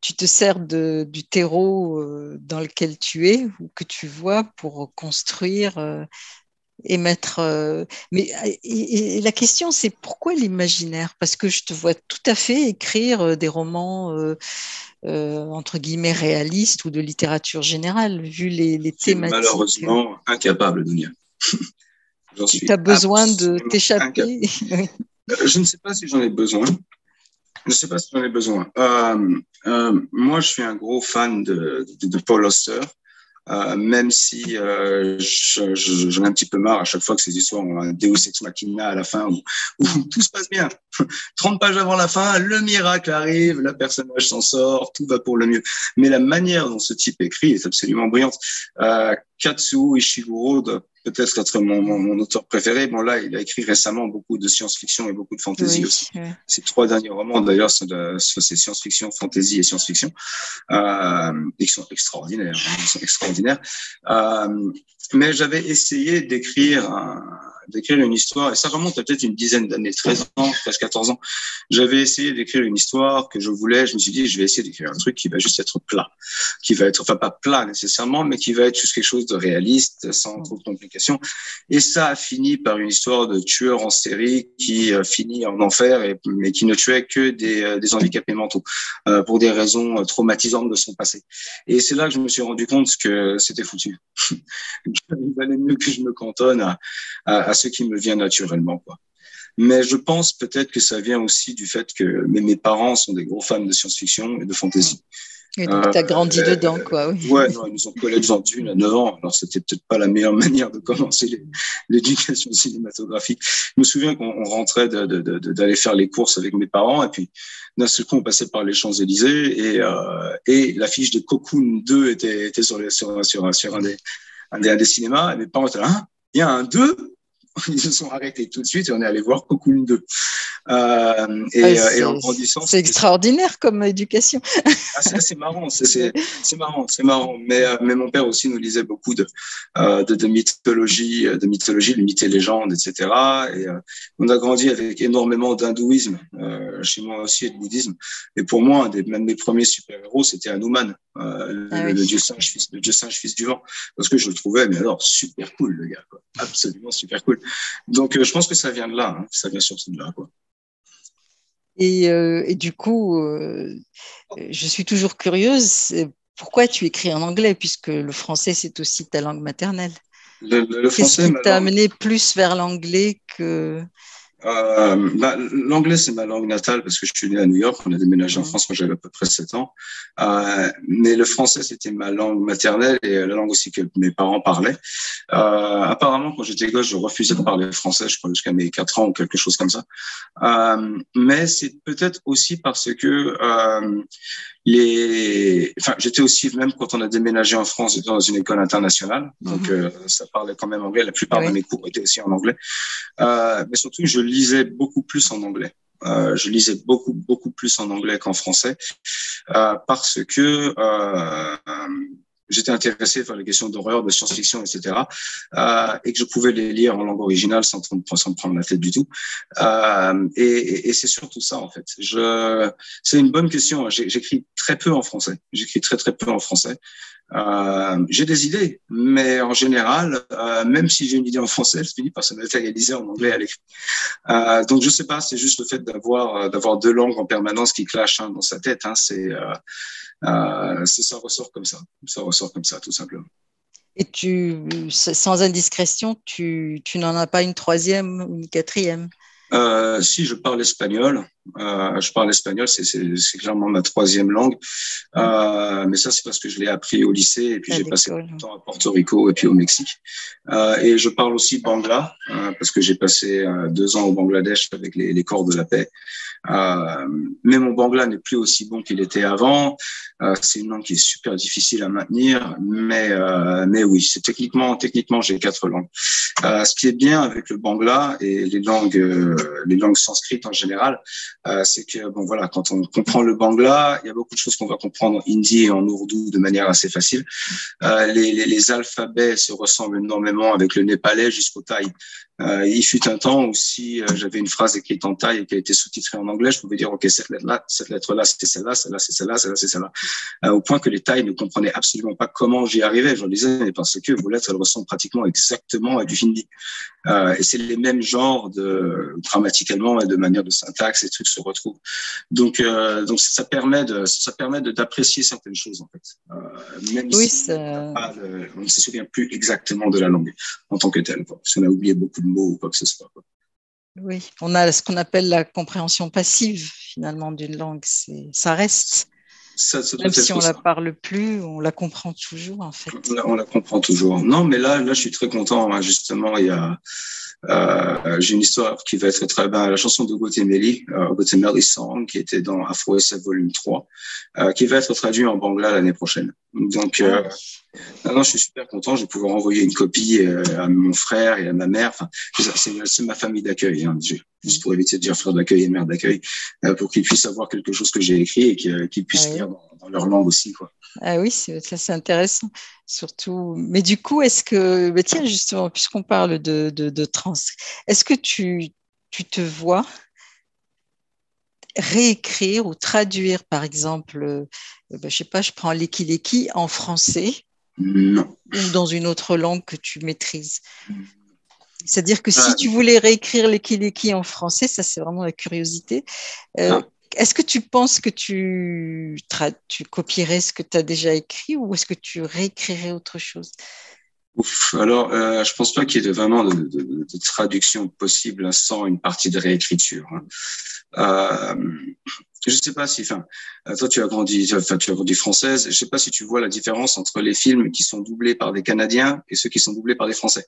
tu te sers de, du terreau euh, dans lequel tu es ou que tu vois pour construire et mettre. mais et, la question, c'est pourquoi l'imaginaire? Parce que je te vois tout à fait écrire des romans. entre guillemets réalistes ou de littérature générale, vu les, les thématiques. Malheureusement, incapable, Dunia. [LAUGHS] Tu as besoin de t'échapper Je ne sais pas si j'en ai besoin. Je ne sais pas si j'en ai besoin. Euh, euh, moi, je suis un gros fan de, de, de Paul Auster. Euh, même si j'en ai un petit peu marre à chaque fois que ces histoires ont un Deus ex machina à la fin où, où [LAUGHS] tout se passe bien. [LAUGHS] 30 pages avant la fin, le miracle arrive, le personnage s'en sort, tout va pour le mieux. Mais la manière dont ce type écrit est absolument brillante. Katsuo Ishiguro peut-être être mon, mon, mon, auteur préféré. Bon, là, il a écrit récemment beaucoup de science-fiction et beaucoup de fantasy aussi. Ses trois derniers romans, d'ailleurs, sont, c'est science-fiction, fantasy et science-fiction. Euh, ils sont extraordinaires. Hein, ils sont extraordinaires. Euh, mais j'avais essayé d'écrire un, d'écrire une histoire, et ça remonte à peut-être une dizaine d'années, 13 ans, 13, 14 ans. J'avais essayé d'écrire une histoire que je voulais, je me suis dit, je vais essayer d'écrire un truc qui va juste être plat, qui va être, enfin pas plat nécessairement, mais qui va être juste quelque chose de réaliste, sans trop de complications. Et ça a fini par une histoire de tueur en série qui euh, finit en enfer, et, mais qui ne tuait que des, euh, des handicapés mentaux, euh, pour des raisons traumatisantes de son passé. Et c'est là que je me suis rendu compte que c'était foutu. [LAUGHS] Il valait mieux que je me cantonne à, à ce qui me vient naturellement. Quoi. Mais je pense peut-être que ça vient aussi du fait que mes, parents sont des gros fans de science-fiction et de fantasy. Et donc, tu as grandi euh, dedans, quoi. Oui. Ouais, non, ils nous ont collé devant une à 9 ans. Alors, c'était peut-être pas la meilleure [LAUGHS] manière de commencer l'éducation cinématographique. Je me souviens qu'on rentrait d'aller faire les courses avec mes parents et puis d'un seul coup, on passait par les Champs-Élysées et, euh, et l'affiche de Cocoon 2 était, était sur, les, sur, sur, sur un, des, un, des, un des cinémas. Et mes parents étaient là, hein, il y a un 2 [LAUGHS] ils se sont arrêtés tout de suite et on est allé voir Cocoon 2. Euh, et, euh, et, en grandissant. C'est extraordinaire comme éducation. ah, c'est marrant, c'est marrant, c'est marrant. Mais, euh, mais mon père aussi nous lisait beaucoup de, euh, de, de, mythologie, de mythologie, de mythes et légendes, etc. Et on a grandi avec énormément d'hindouisme, chez moi aussi, et de bouddhisme. Et pour moi, un des, de mes premiers super-héros, c'était Hanuman, ah le, dieu singe, fils, le dieu singe, fils du vent. Parce que je le trouvais, mais alors, super cool, le gars, quoi. Absolument super cool. Donc, je pense que ça vient de là, hein. ça vient surtout de là, quoi. Et, euh, et, du coup, euh, je suis toujours curieuse, pourquoi tu écris en anglais, puisque le français, c'est aussi ta langue maternelle? Le, le, Qu'est-ce qui t'a amené plus vers l'anglais que... Euh, bah, L'anglais, c'est ma langue natale parce que je suis né à New York. On a déménagé en France quand j'avais à peu près 7 ans. Euh, mais le français, c'était ma langue maternelle et la langue aussi que mes parents parlaient. Euh, apparemment, quand j'étais gosse, je refusais de parler français, je crois jusqu'à mes 4 ans ou quelque chose comme ça. Euh, mais c'est peut-être aussi parce que euh, les, enfin, j'étais aussi même quand on a déménagé en France, j'étais dans une école internationale, donc mhm. ça parlait quand même anglais. La plupart de mes cours étaient aussi en anglais. mais surtout, je lisais beaucoup plus en anglais. Euh, je lisais beaucoup beaucoup plus en anglais qu'en français euh, parce que euh, j'étais intéressé par les questions d'horreur, de science-fiction, etc., et que je pouvais les lire en langue originale sans, sans me prendre la tête du tout. Et, c'est surtout ça en fait. C'est une bonne question. J'écris très peu en français. J'écris très très peu en français. Euh, j'ai des idées, mais en général, euh, même si j'ai une idée en français, elle finit par se matérialiser en anglais à l'écrit. Euh, donc je sais pas, c'est juste le fait d'avoir d'avoir deux langues en permanence qui clashent hein, dans sa tête. Hein, c'est ça ressort comme ça, ça ressort comme ça tout simplement. Et tu, sans indiscrétion, tu, tu n'en as pas une troisième ou une quatrième? Si je parle espagnol, euh, je parle espagnol, c'est clairement ma troisième langue. Euh, mais ça, c'est parce que je l'ai appris au lycée et puis j'ai passé du temps à Porto Rico et puis au Mexique. Euh, et je parle aussi bangla euh, parce que j'ai passé euh, deux ans au Bangladesh avec les, les corps de la paix. Euh, mais mon bangla n'est plus aussi bon qu'il était avant. Euh, c'est une langue qui est super difficile à maintenir, mais euh, mais oui, c'est techniquement techniquement j'ai quatre langues. ce qui est bien avec le bangla et les langues les langues sanscrites en général, c'est que bon voilà, quand on comprend le bangla, il y a beaucoup de choses qu'on va comprendre en hindi et en ourdou de manière assez facile. Les, les, les, alphabets se ressemblent énormément avec le népalais jusqu'au thaï. Euh, il fut un temps où si euh, j'avais une phrase écrite en taille et qui a été sous-titrée en anglais, je pouvais dire, OK, cette lettre-là, cette lettre-là, c'était celle-là, celle-là, c'est celle-là, celle-là, c'est celle-là. Euh, au point que les tailles ne comprenaient absolument pas comment j'y arrivais. Je leur disais, mais parce que vos lettres, elles ressemblent pratiquement exactement à du hindi. Euh, et c'est les mêmes genres de, grammaticalement et de manière de syntaxe, les trucs se retrouvent. Donc, euh, donc ça permet de, ça permet d'apprécier certaines choses, en fait. même oui, si on ne se souvient plus exactement de la langue en tant que telle, parce qu'on a oublié beaucoup de mots ou quoi que ce soit. Oui, on a ce qu'on appelle la compréhension passive finalement d'une langue. Ça reste. Ça, Même si on la parle plus, on la comprend toujours en fait. On la, comprend toujours. Non, mais là, là, je suis très content. Hein. Justement, il y a, euh, j'ai une histoire qui va être très bien. La chanson de Gotemeli, euh, Gotemeli Song, qui était dans Afro SF volume 3, euh, qui va être traduit en bangla l'année prochaine. Donc, euh, non, non, je suis super content. Je vais pouvoir envoyer une copie euh, à mon frère et à ma mère. Enfin, c'est ma famille d'accueil, hein, juste pour éviter de dire frère d'accueil et mère d'accueil, euh, pour qu'ils puissent savoir quelque chose que j'ai écrit et qu'ils puissent lire dans, leur langue aussi. Quoi. Ah oui, ça c'est intéressant. Surtout, mais du coup, est-ce que, bah tiens, justement, puisqu'on parle de, de, de trans, est-ce que tu, tu te vois réécrire ou traduire, par exemple, euh, bah, je sais pas, je prends l'éki en français non. ou dans une autre langue que tu maîtrises? C'est-à-dire que si tu voulais réécrire l'éki en français, ça c'est vraiment la curiosité. Euh, est-ce que tu penses que tu, copierais ce que tu as déjà écrit ou est-ce que tu réécrirais autre chose? Alors, euh, je pense pas qu'il y ait vraiment de, traduction possible sans une partie de réécriture. Hein. Euh, je sais pas si, enfin, toi tu as grandi, enfin tu as grandi française. Je sais pas si tu vois la différence entre les films qui sont doublés par des Canadiens et ceux qui sont doublés par des Français.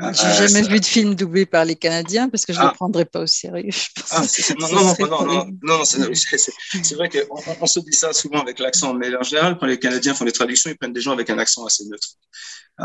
J'ai euh, jamais vu de film doublé par les Canadiens parce que je ne ah. le prendrais pas au sérieux. Ah, non, non, non, non, non, c'est vrai qu'on on se dit ça souvent avec l'accent, mais en général, quand les Canadiens font des traductions, ils prennent des gens avec un accent assez neutre. Euh,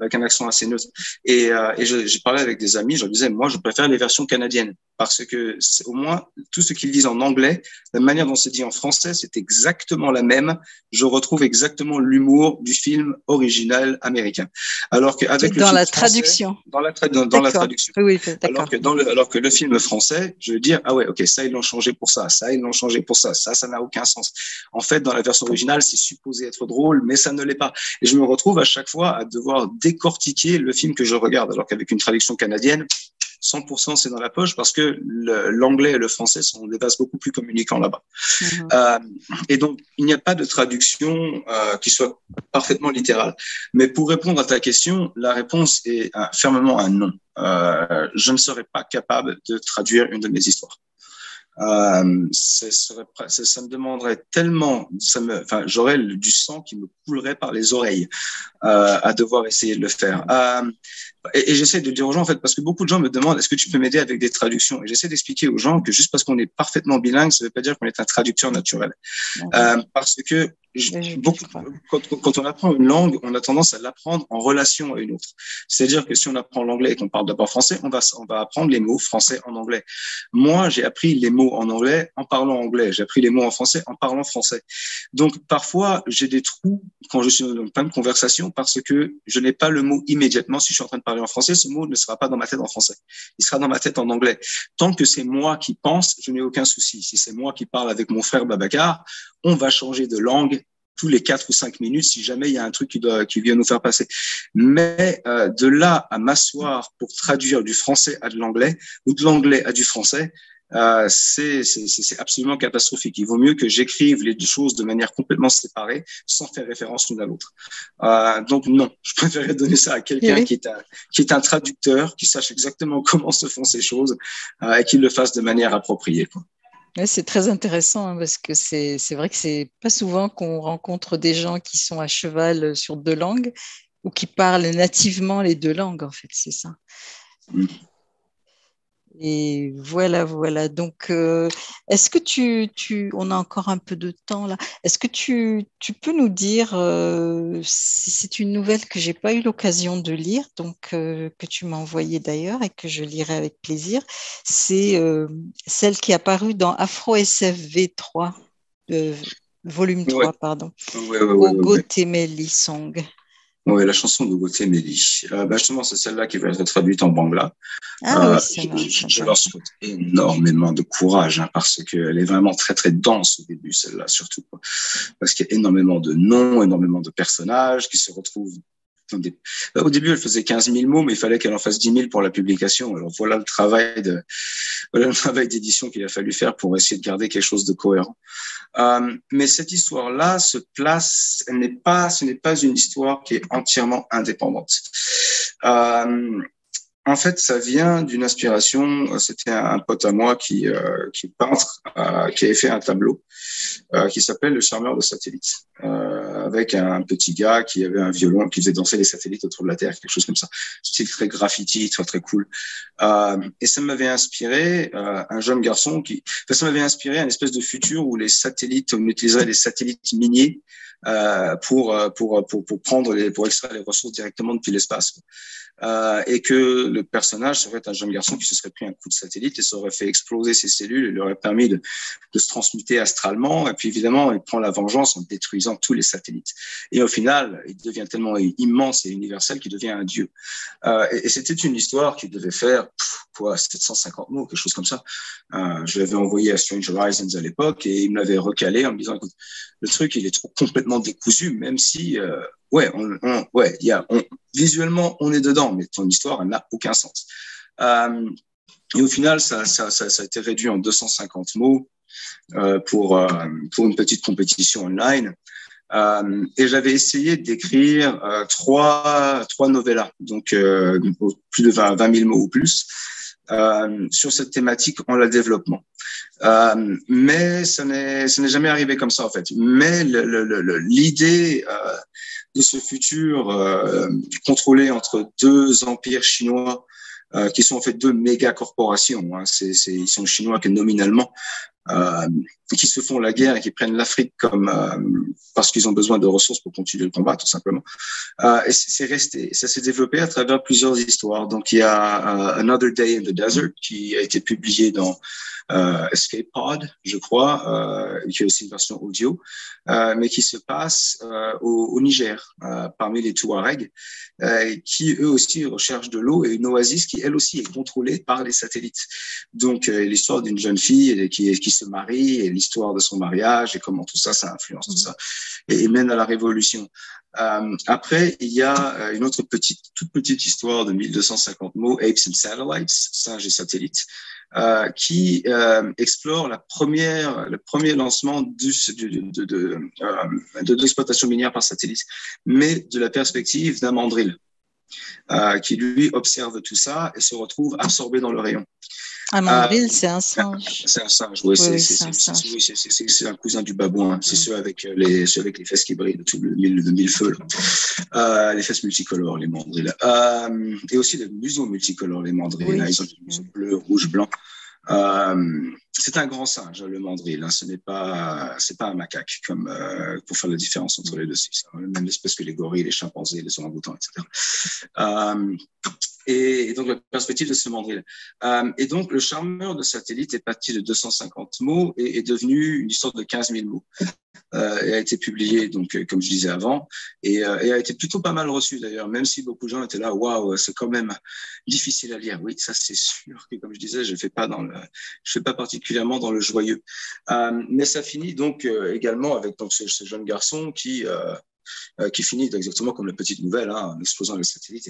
avec un accent assez neutre. Et, euh, et j'ai parlé avec des amis, je leur disais, moi, je préfère les versions canadiennes parce que au moins, tout ce qu'ils disent en anglais, la manière dont c'est dit en français, c'est exactement la même. Je retrouve exactement l'humour du film original américain. Alors qu'avec dans la traduction. Dans la, dans, dans la traduction. Oui, alors que dans le, alors que le film français, je veux dire, ah ouais, ok, ça ils l'ont changé pour ça, ça ils l'ont changé pour ça, ça, ça n'a aucun sens. En fait, dans la version originale, c'est supposé être drôle, mais ça ne l'est pas. Et je me retrouve à chaque fois à devoir décortiquer le film que je regarde, alors qu'avec une traduction canadienne, 100% c'est dans la poche parce que l'anglais et le français sont des bases beaucoup plus communicants là-bas. Mm-hmm. euh, et donc, il n'y a pas de traduction euh, qui soit parfaitement littérale. Mais pour répondre à ta question, la réponse est un, fermement un non. Euh, je ne serais pas capable de traduire une de mes histoires. Euh, ça, ça, me demanderait tellement, ça me, enfin, j'aurais du sang qui me coulerait par les oreilles euh, à devoir essayer de le faire. Euh, et, j'essaie de dire aux gens, en fait, parce que beaucoup de gens me demandent, est-ce que tu peux m'aider avec des traductions? Et j'essaie d'expliquer aux gens que juste parce qu'on est parfaitement bilingue, ça ne veut pas dire qu'on est un traducteur naturel. Euh, parce que quand, on apprend une langue, on a tendance à l'apprendre en relation à une autre. C'est-à-dire que si on apprend l'anglais et qu'on parle d'abord français, on va, on va apprendre les mots français en anglais. Moi, j'ai appris les mots en anglais en parlant anglais. J'ai appris les mots en français en parlant français. Donc, parfois, j'ai des trous quand je suis dans plein de conversation parce que je n'ai pas le mot immédiatement. Si je suis en train de en français, ce mot ne sera pas dans ma tête en français. Il sera dans ma tête en anglais. Tant que c'est moi qui pense, je n'ai aucun souci. Si c'est moi qui parle avec mon frère Babacar, on va changer de langue tous les quatre ou cinq minutes si jamais il y a un truc qui, doit, qui vient nous faire passer. Mais euh, de là à m'asseoir pour traduire du français à de l'anglais ou de l'anglais à du français, euh, c'est absolument catastrophique. Il vaut mieux que j'écrive les deux choses de manière complètement séparée, sans faire référence l'une à l'autre. Euh, donc non, je préférerais donner ça à quelqu'un qui, est un, qui est un traducteur, qui sache exactement [LAUGHS] comment se font ces choses euh, et qui le fasse de manière appropriée. Quoi c'est très intéressant hein, parce que c'est vrai que c'est pas souvent qu'on rencontre des gens qui sont à cheval sur deux langues ou qui parlent nativement les deux langues, en fait, c'est ça. Mm. Et voilà, voilà. Donc, euh, est-ce que tu, tu, on a encore un peu de temps là. Est-ce que tu, tu, peux nous dire, euh, si c'est une nouvelle que j'ai pas eu l'occasion de lire, donc euh, que tu m'as envoyée d'ailleurs et que je lirai avec plaisir, c'est celle qui est apparue dans Afro SFV 3, volume 3, pardon, ouais, ouais, Song. Oui, la chanson de Gauthier Méli. Euh, bah justement, c'est celle-là qui va être traduite en bangla. Ah, euh, je, leur souhaite énormément de courage hein, parce qu'elle est vraiment très très dense au début, celle-là surtout. Parce qu'il y a énormément de noms, énormément de personnages qui se retrouvent bah, au début, elle faisait 15 000 mots, mais il fallait qu'elle en fasse 10 000 pour la publication. Alors voilà le travail de, voilà le travail d'édition qu'il a fallu faire pour essayer de garder quelque chose de cohérent. Euh, mais cette histoire-là se place, elle n'est pas, ce n'est pas une histoire qui est entièrement indépendante. Euh, en fait, ça vient d'une inspiration. C'était un pote à moi qui, euh, qui est peintre, euh, qui avait fait un tableau euh, qui s'appelle Le charmeur de satellites, avec un petit gars qui avait un violon qui faisait danser les satellites autour de la Terre, quelque chose comme ça. Style très graffiti, très très cool. Et ça m'avait inspiré un jeune garçon qui, ça m'avait inspiré un espèce de futur où les satellites, on utiliserait les satellites miniers pour, pour, pour, prendre pour extraire les ressources directement depuis l'espace et que le personnage serait un jeune garçon qui se serait pris un coup de satellite et ça aurait fait exploser ses cellules et lui aurait permis de, se transmuter astralement. Et puis évidemment, il prend la vengeance en détruisant tous les satellites. Et au final, il devient tellement immense et universel qu'il devient un dieu. Euh, et, c'était une histoire qui devait faire quoi 750 mots, quelque chose comme ça. Euh, je l'avais envoyé à Strange Horizons à l'époque et il me l'avait recalé en me disant écoute, le truc il est trop complètement décousu, même si euh, ouais, on, ouais, il y a, visuellement, on est dedans, mais ton histoire, elle n'a aucun sens. Euh, et au final, ça, a été réduit en 250 mots euh, pour, euh, pour une petite compétition online. Et j'avais essayé d'écrire trois, novellas, donc plus de 20, 20 000 mots ou plus, sur cette thématique en la développement. mais ça n'est, ça n'est jamais arrivé comme ça en fait. Mais l'idée de ce futur euh, contrôlé entre deux empires chinois euh, qui sont en fait deux méga corporations. Hein. C'est, ils sont chinois que nominalement, euh, qui se font la guerre et qui prennent l'Afrique comme euh, parce qu'ils ont besoin de ressources pour continuer le combat, tout simplement. Euh, et c'est, resté, ça s'est développé à travers plusieurs histoires. Donc il y a Another Day in the Desert qui a été publié dans Escape Pod, je crois, qui est aussi une version audio, mais qui se passe au, Niger, parmi les Touaregs, qui eux aussi recherchent de l'eau et une oasis qui elle aussi est contrôlée par les satellites. Donc l'histoire d'une jeune fille qui, qui se marie et l'histoire de son mariage et comment tout ça, ça influence tout ça et, et mène à la révolution. Euh, après, il y a une autre petite, toute petite histoire de 1250 mots, Apes and Satellites, singes et satellites, euh, qui euh, explore la première, le premier lancement du, de, de, euh, de, l'exploitation minière par satellite, mais de la perspective d'un mandrill. Qui lui observe tout ça et se retrouve absorbé dans le rayon. Un mandril, c'est un singe. [LAUGHS] C'est un singe, oui, c'est un, cousin du babouin. C'est ceux avec les, ceux avec les fesses qui brillent de tout mille, de mille feux. les fesses multicolores, les mandrilles. et aussi les museaux multicolores, les mandrilles. Ils ont des museaux bleus, rouges, blancs. Euh, c'est un grand singe, le mandril. Hein. Ce n'est pas, c'est pas un macaque, comme euh, pour faire la différence entre les deux. C'est la même espèce que les gorilles, les chimpanzés, les orang-outans, etc. et, donc la perspective de ce mandril. Euh, et donc le charmeur de satellite est parti de 250 mots et est devenu une histoire de 15 000 mots. Euh, a été publié, donc euh, comme je disais avant, et, euh, et, a été plutôt pas mal reçu d'ailleurs, même si beaucoup de gens étaient là, waouh, c'est quand même difficile à lire. Oui, ça c'est sûr que comme je disais, je je fais pas particulièrement dans le joyeux, mais ça finit donc également avec donc ce jeune garçon qui euh, qui finit exactement comme la petite nouvelle, hein, en explosant le satellite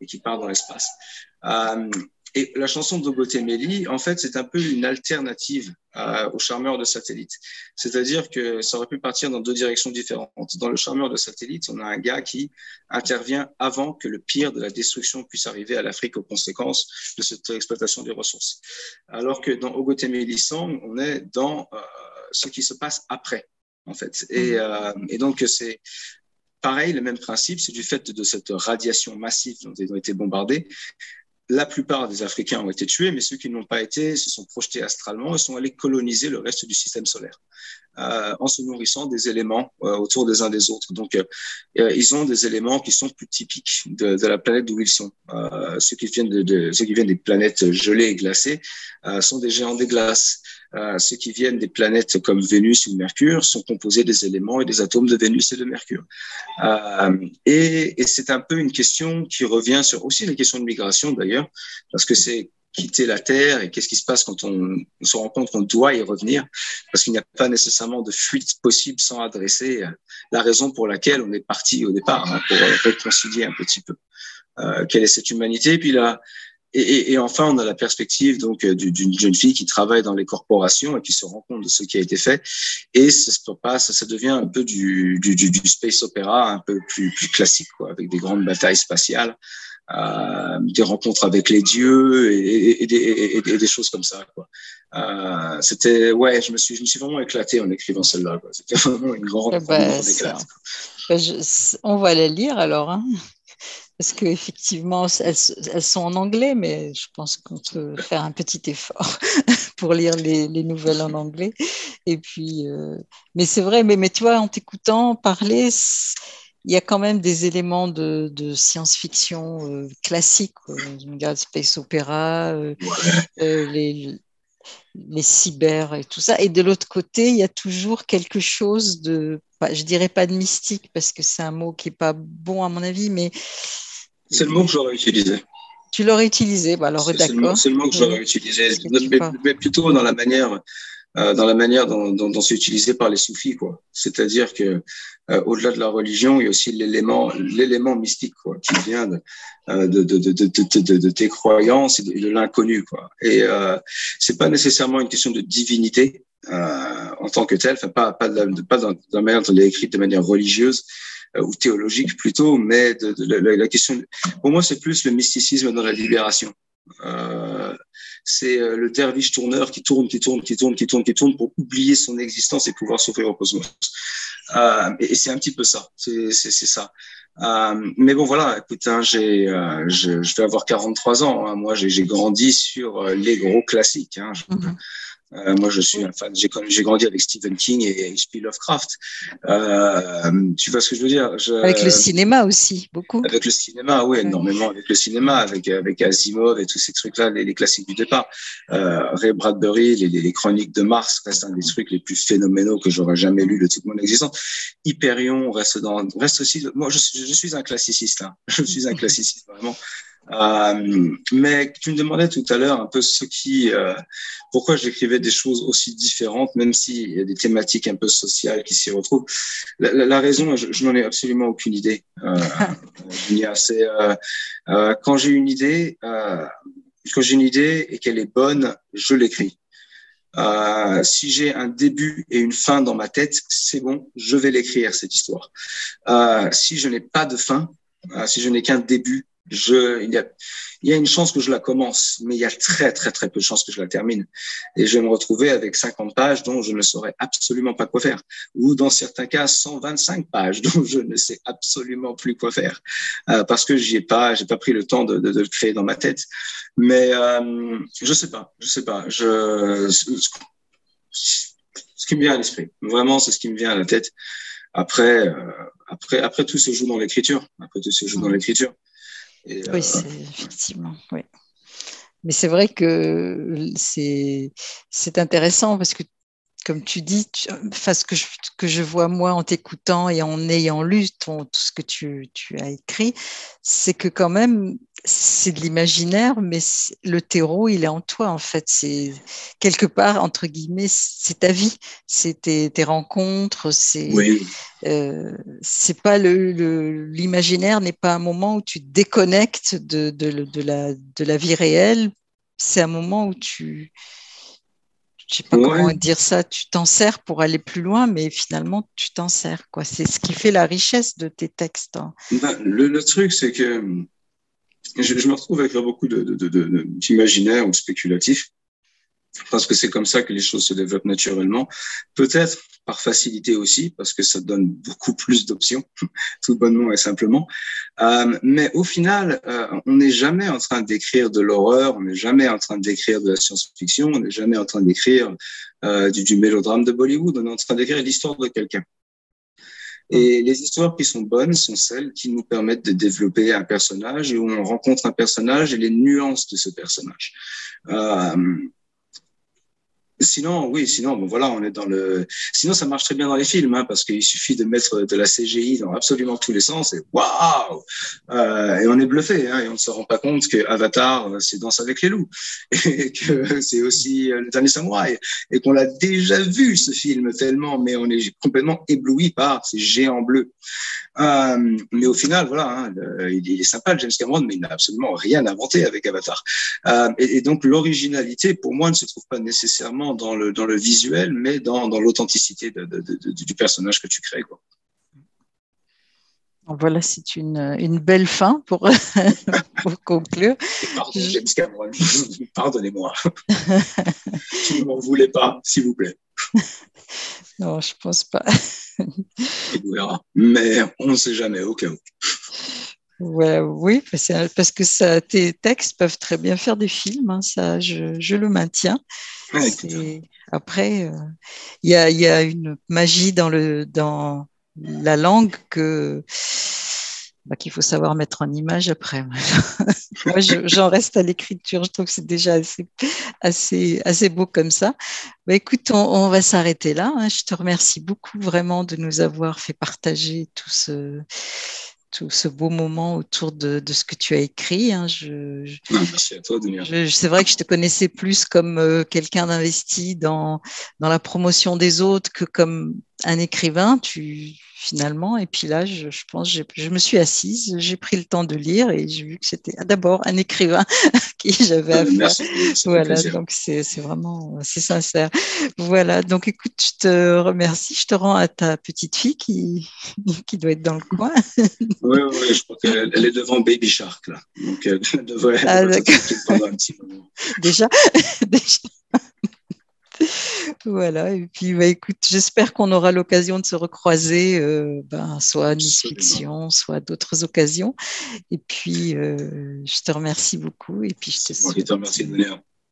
et, qui part dans l'espace. Euh, et la chanson d'Ogotemeli, en fait, c'est un peu une alternative euh, au charmeur de satellite. C'est-à-dire que ça aurait pu partir dans deux directions différentes. Dans le charmeur de satellite, on a un gars qui intervient avant que le pire de la destruction puisse arriver à l'Afrique aux conséquences de cette exploitation des ressources. Alors que dans Ogotemeli Song, on est dans ce qui se passe après en fait. Et, mhm. euh, et donc, c'est pareil, le même principe, c'est du fait de cette radiation massive dont ils ont été bombardés. La plupart des Africains ont été tués, mais ceux qui n'ont pas été se sont projetés astralement et sont allés coloniser le reste du système solaire euh, en se nourrissant des éléments euh, autour des uns des autres. Donc, euh, ils ont des éléments qui sont plus typiques de, de la planète d'où ils sont. Ceux qui viennent de, de, ceux qui viennent des planètes gelées et glacées sont des géants des glaces. Euh, ceux qui viennent des planètes comme Vénus ou Mercure sont composés des éléments et des atomes de Vénus et de Mercure. Euh, et, c'est un peu une question qui revient sur aussi la question de migration d'ailleurs, parce que c'est quitter la Terre et qu'est-ce qui se passe quand on, se rend compte qu'on doit y revenir, parce qu'il n'y a pas nécessairement de fuite possible sans adresser la raison pour laquelle on est parti au départ, hein, pour réconcilier un petit peu euh, quelle est cette humanité? Puis là, et, et, enfin, on a la perspective donc euh, d'une jeune fille qui travaille dans les corporations et qui se rend compte de ce qui a été fait. Et ça se passe, ça devient un peu du, du, du space opéra, un peu plus, plus classique, quoi, avec des grandes batailles spatiales, euh, des rencontres avec les dieux et, et, et, et des choses comme ça. Quoi. Euh, c'était ouais, je me suis, je me suis vraiment éclaté en écrivant celle-là. C'était vraiment une grande, ben, grande ben, on va la lire alors. Hein parce qu'effectivement, elles, elles, sont en anglais, mais je pense qu'on peut faire un petit effort [LAUGHS] pour lire les, les nouvelles en anglais. Et puis, euh, mais c'est vrai, mais, mais tu vois, en t'écoutant parler, il y a quand même des éléments de, de science-fiction euh, classique. Je regarde Space Opera, euh, euh, les, les cyber et tout ça. Et de l'autre côté, il y a toujours quelque chose de, je dirais pas de mystique parce que c'est un mot qui est pas bon à mon avis, mais c'est le mot que j'aurais utilisé. Tu l'aurais utilisé, bah alors d'accord. C'est le, mot que j'aurais utilisé, mais, plutôt dans la manière, euh, dans la manière dont, dont, dont c'est utilisé par les soufis, quoi. C'est-à-dire que euh, au-delà de la religion, il y a aussi l'élément, l'élément mystique, quoi, qui vient de, euh, de, de, de, de, tes croyances et de, l'inconnu, quoi. Et euh, c'est pas nécessairement une question de divinité euh, en tant que telle, enfin pas pas, de, pas dans, dans la manière dont elle est écrite de manière religieuse, euh, ou théologique plutôt, mais de, la, question. Pour moi, c'est plus le mysticisme dans la libération. Euh, c'est euh, le derviche tourneur qui tourne, qui tourne, qui tourne, qui tourne, qui tourne pour oublier son existence et pouvoir s'offrir au cosmos. Euh, et, c'est un petit peu ça. C'est ça. Euh, mais bon, voilà, écoute, hein, j'ai, euh, je, vais avoir 43 ans. Hein. Moi, j'ai grandi sur les gros classiques. Hein. Mm-hmm. Euh, moi, je suis un fan. J'ai grandi avec Stephen King et H.P. Lovecraft. Euh, tu vois ce que je veux dire? Je, Avec le cinéma aussi, beaucoup. Avec le cinéma, oui, énormément. Avec le cinéma, avec avec Asimov et tous ces trucs-là, les, les, classiques du départ. Euh, Ray Bradbury, les, les, Chroniques de Mars restent un des trucs les plus phénoménaux que j'aurais jamais lu de toute mon existence. Hyperion reste dans, reste aussi. Moi, je, je suis un classiciste. Hein. [LAUGHS] Je suis un classiciste vraiment. Euh, mais tu me demandais tout à l'heure un peu ce qui, euh, pourquoi j'écrivais des choses aussi différentes, même s'il y a des thématiques un peu sociales qui s'y retrouvent. La, raison, je, n'en ai absolument aucune idée. Euh, [LAUGHS] c'est euh, quand j'ai une idée, quand j'ai une idée et qu'elle est bonne, je l'écris. Si j'ai un début et une fin dans ma tête, c'est bon, je vais l'écrire cette histoire. Si je n'ai pas de fin, si je n'ai qu'un début, je, il, y a, il y a une chance que je la commence, mais il y a très, très, très peu de chances que je la termine. Et je vais me retrouver avec 50 pages dont je ne saurais absolument pas quoi faire. Ou dans certains cas, 125 pages [LAUGHS] dont je ne sais absolument plus quoi faire. Euh, parce que j'y ai pas, j'ai pas pris le temps de, de, de, le créer dans ma tête. Mais euh, je sais pas, je sais pas. Je, ce qui me vient à l'esprit. Vraiment, c'est ce qui me vient à la tête. Après, euh, après, après, tout se joue dans l'écriture. Après, tout se joue dans l'écriture. Oui, euh, c'est effectivement, oui. Mais c'est vrai que c'est intéressant parce que, comme tu dis, tu, enfin, ce que je, que je vois moi en t'écoutant et en ayant lu ton, tout ce que tu, tu as écrit, c'est que quand même, c'est de l'imaginaire, mais le terreau, il est en toi, en fait. C'est quelque part, entre guillemets, c'est ta vie, c'est tes, tes, rencontres, c'est oui. euh, c'est pas le l'imaginaire n'est pas un moment où tu te déconnectes de, de, de, la, de la vie réelle, c'est un moment où tu je sais pas ouais. comment dire ça, tu t'en sers pour aller plus loin, mais finalement, tu t'en sers. Quoi. C'est ce qui fait la richesse de tes textes. Hein. Ben, le, le, truc, c'est que je, je, me retrouve avec beaucoup d'imaginaire ou spéculatif parce que c'est comme ça que les choses se développent naturellement. Peut-être par facilité aussi, parce que ça donne beaucoup plus d'options, [LAUGHS] tout bonnement et simplement. Euh, mais au final, euh, on n'est jamais en train d'écrire de l'horreur, on n'est jamais en train d'écrire de la science-fiction, on n'est jamais en train d'écrire euh, du, du, mélodrame de Bollywood, on est en train d'écrire l'histoire de quelqu'un. Et les histoires qui sont bonnes sont celles qui nous permettent de développer un personnage et où on rencontre un personnage et les nuances de ce personnage. Euh, Sinon, oui, sinon, bon voilà, on est dans le. Sinon, ça marche très bien dans les films, hein, parce qu'il suffit de mettre de la CGI dans absolument tous les sens et waouh euh, Et on est bluffé, hein, et on ne se rend pas compte que Avatar, euh, c'est Danse avec les loups, [LAUGHS] et que c'est aussi euh, Le Dernier Samouraï, et qu'on l'a déjà vu ce film tellement, mais on est complètement ébloui par ces géants bleus. Euh, mais au final, voilà, hein, il, est sympa, James Cameron, mais il n'a absolument rien inventé avec Avatar. Euh, et donc l'originalité, pour moi, ne se trouve pas nécessairement dans le, dans le visuel, mais dans, dans l'authenticité de, de, de, du personnage que tu crées. Quoi. Voilà, c'est une, une, belle fin pour, [LAUGHS] pour conclure. Pardon, James Cameron, [LAUGHS] pardonnez-moi. [LAUGHS] je ne m'en voulais pas, s'il vous plaît. non, je pense pas. on verra. Mais on ne sait jamais, au cas où. Ouais, oui, parce que ça, tes textes peuvent très bien faire des films, hein, ça, je, je, le maintiens. Ouais, après, il euh, y, a, y, a, une magie dans, le, dans la langue que bah, qu'il faut savoir mettre en image après. [LAUGHS] Moi, j'en reste à l'écriture. Je trouve que c'est déjà assez, assez, assez beau comme ça. Bah, écoute, on, on va s'arrêter là. Hein. Je te remercie beaucoup vraiment de nous avoir fait partager tout ce tout ce beau moment autour de, de, ce que tu as écrit. Hein. Je, je, [LAUGHS] Merci à toi, C'est vrai que je te connaissais plus comme euh, quelqu'un d'investi dans, dans la promotion des autres que comme un écrivain. Tu, finalement. Et puis là, je, je pense, je, je, me suis assise, j'ai pris le temps de lire et j'ai vu que c'était d'abord un écrivain [LAUGHS] qui j'avais à. [LAUGHS] Merci, voilà, donc c'est vraiment, c'est sincère. Voilà, donc écoute, je te remercie, je te rends à ta petite fille qui, [LAUGHS] qui doit être dans le coin. oui, oui, je crois qu'elle elle est devant Baby Shark là, donc elle devrait ah, être pendant un petit moment. Déjà, déjà. Voilà, et puis bah, écoute, j'espère qu'on aura l'occasion de se recroiser, euh, ben, soit à Nice Fiction, soit d'autres occasions. Et puis, euh, je te remercie beaucoup. Et puis, je te Moi qui te remercie,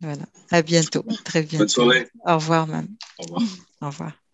Voilà, à bientôt, très bientôt. Bonne soirée. Au revoir, même. Au revoir. Au revoir.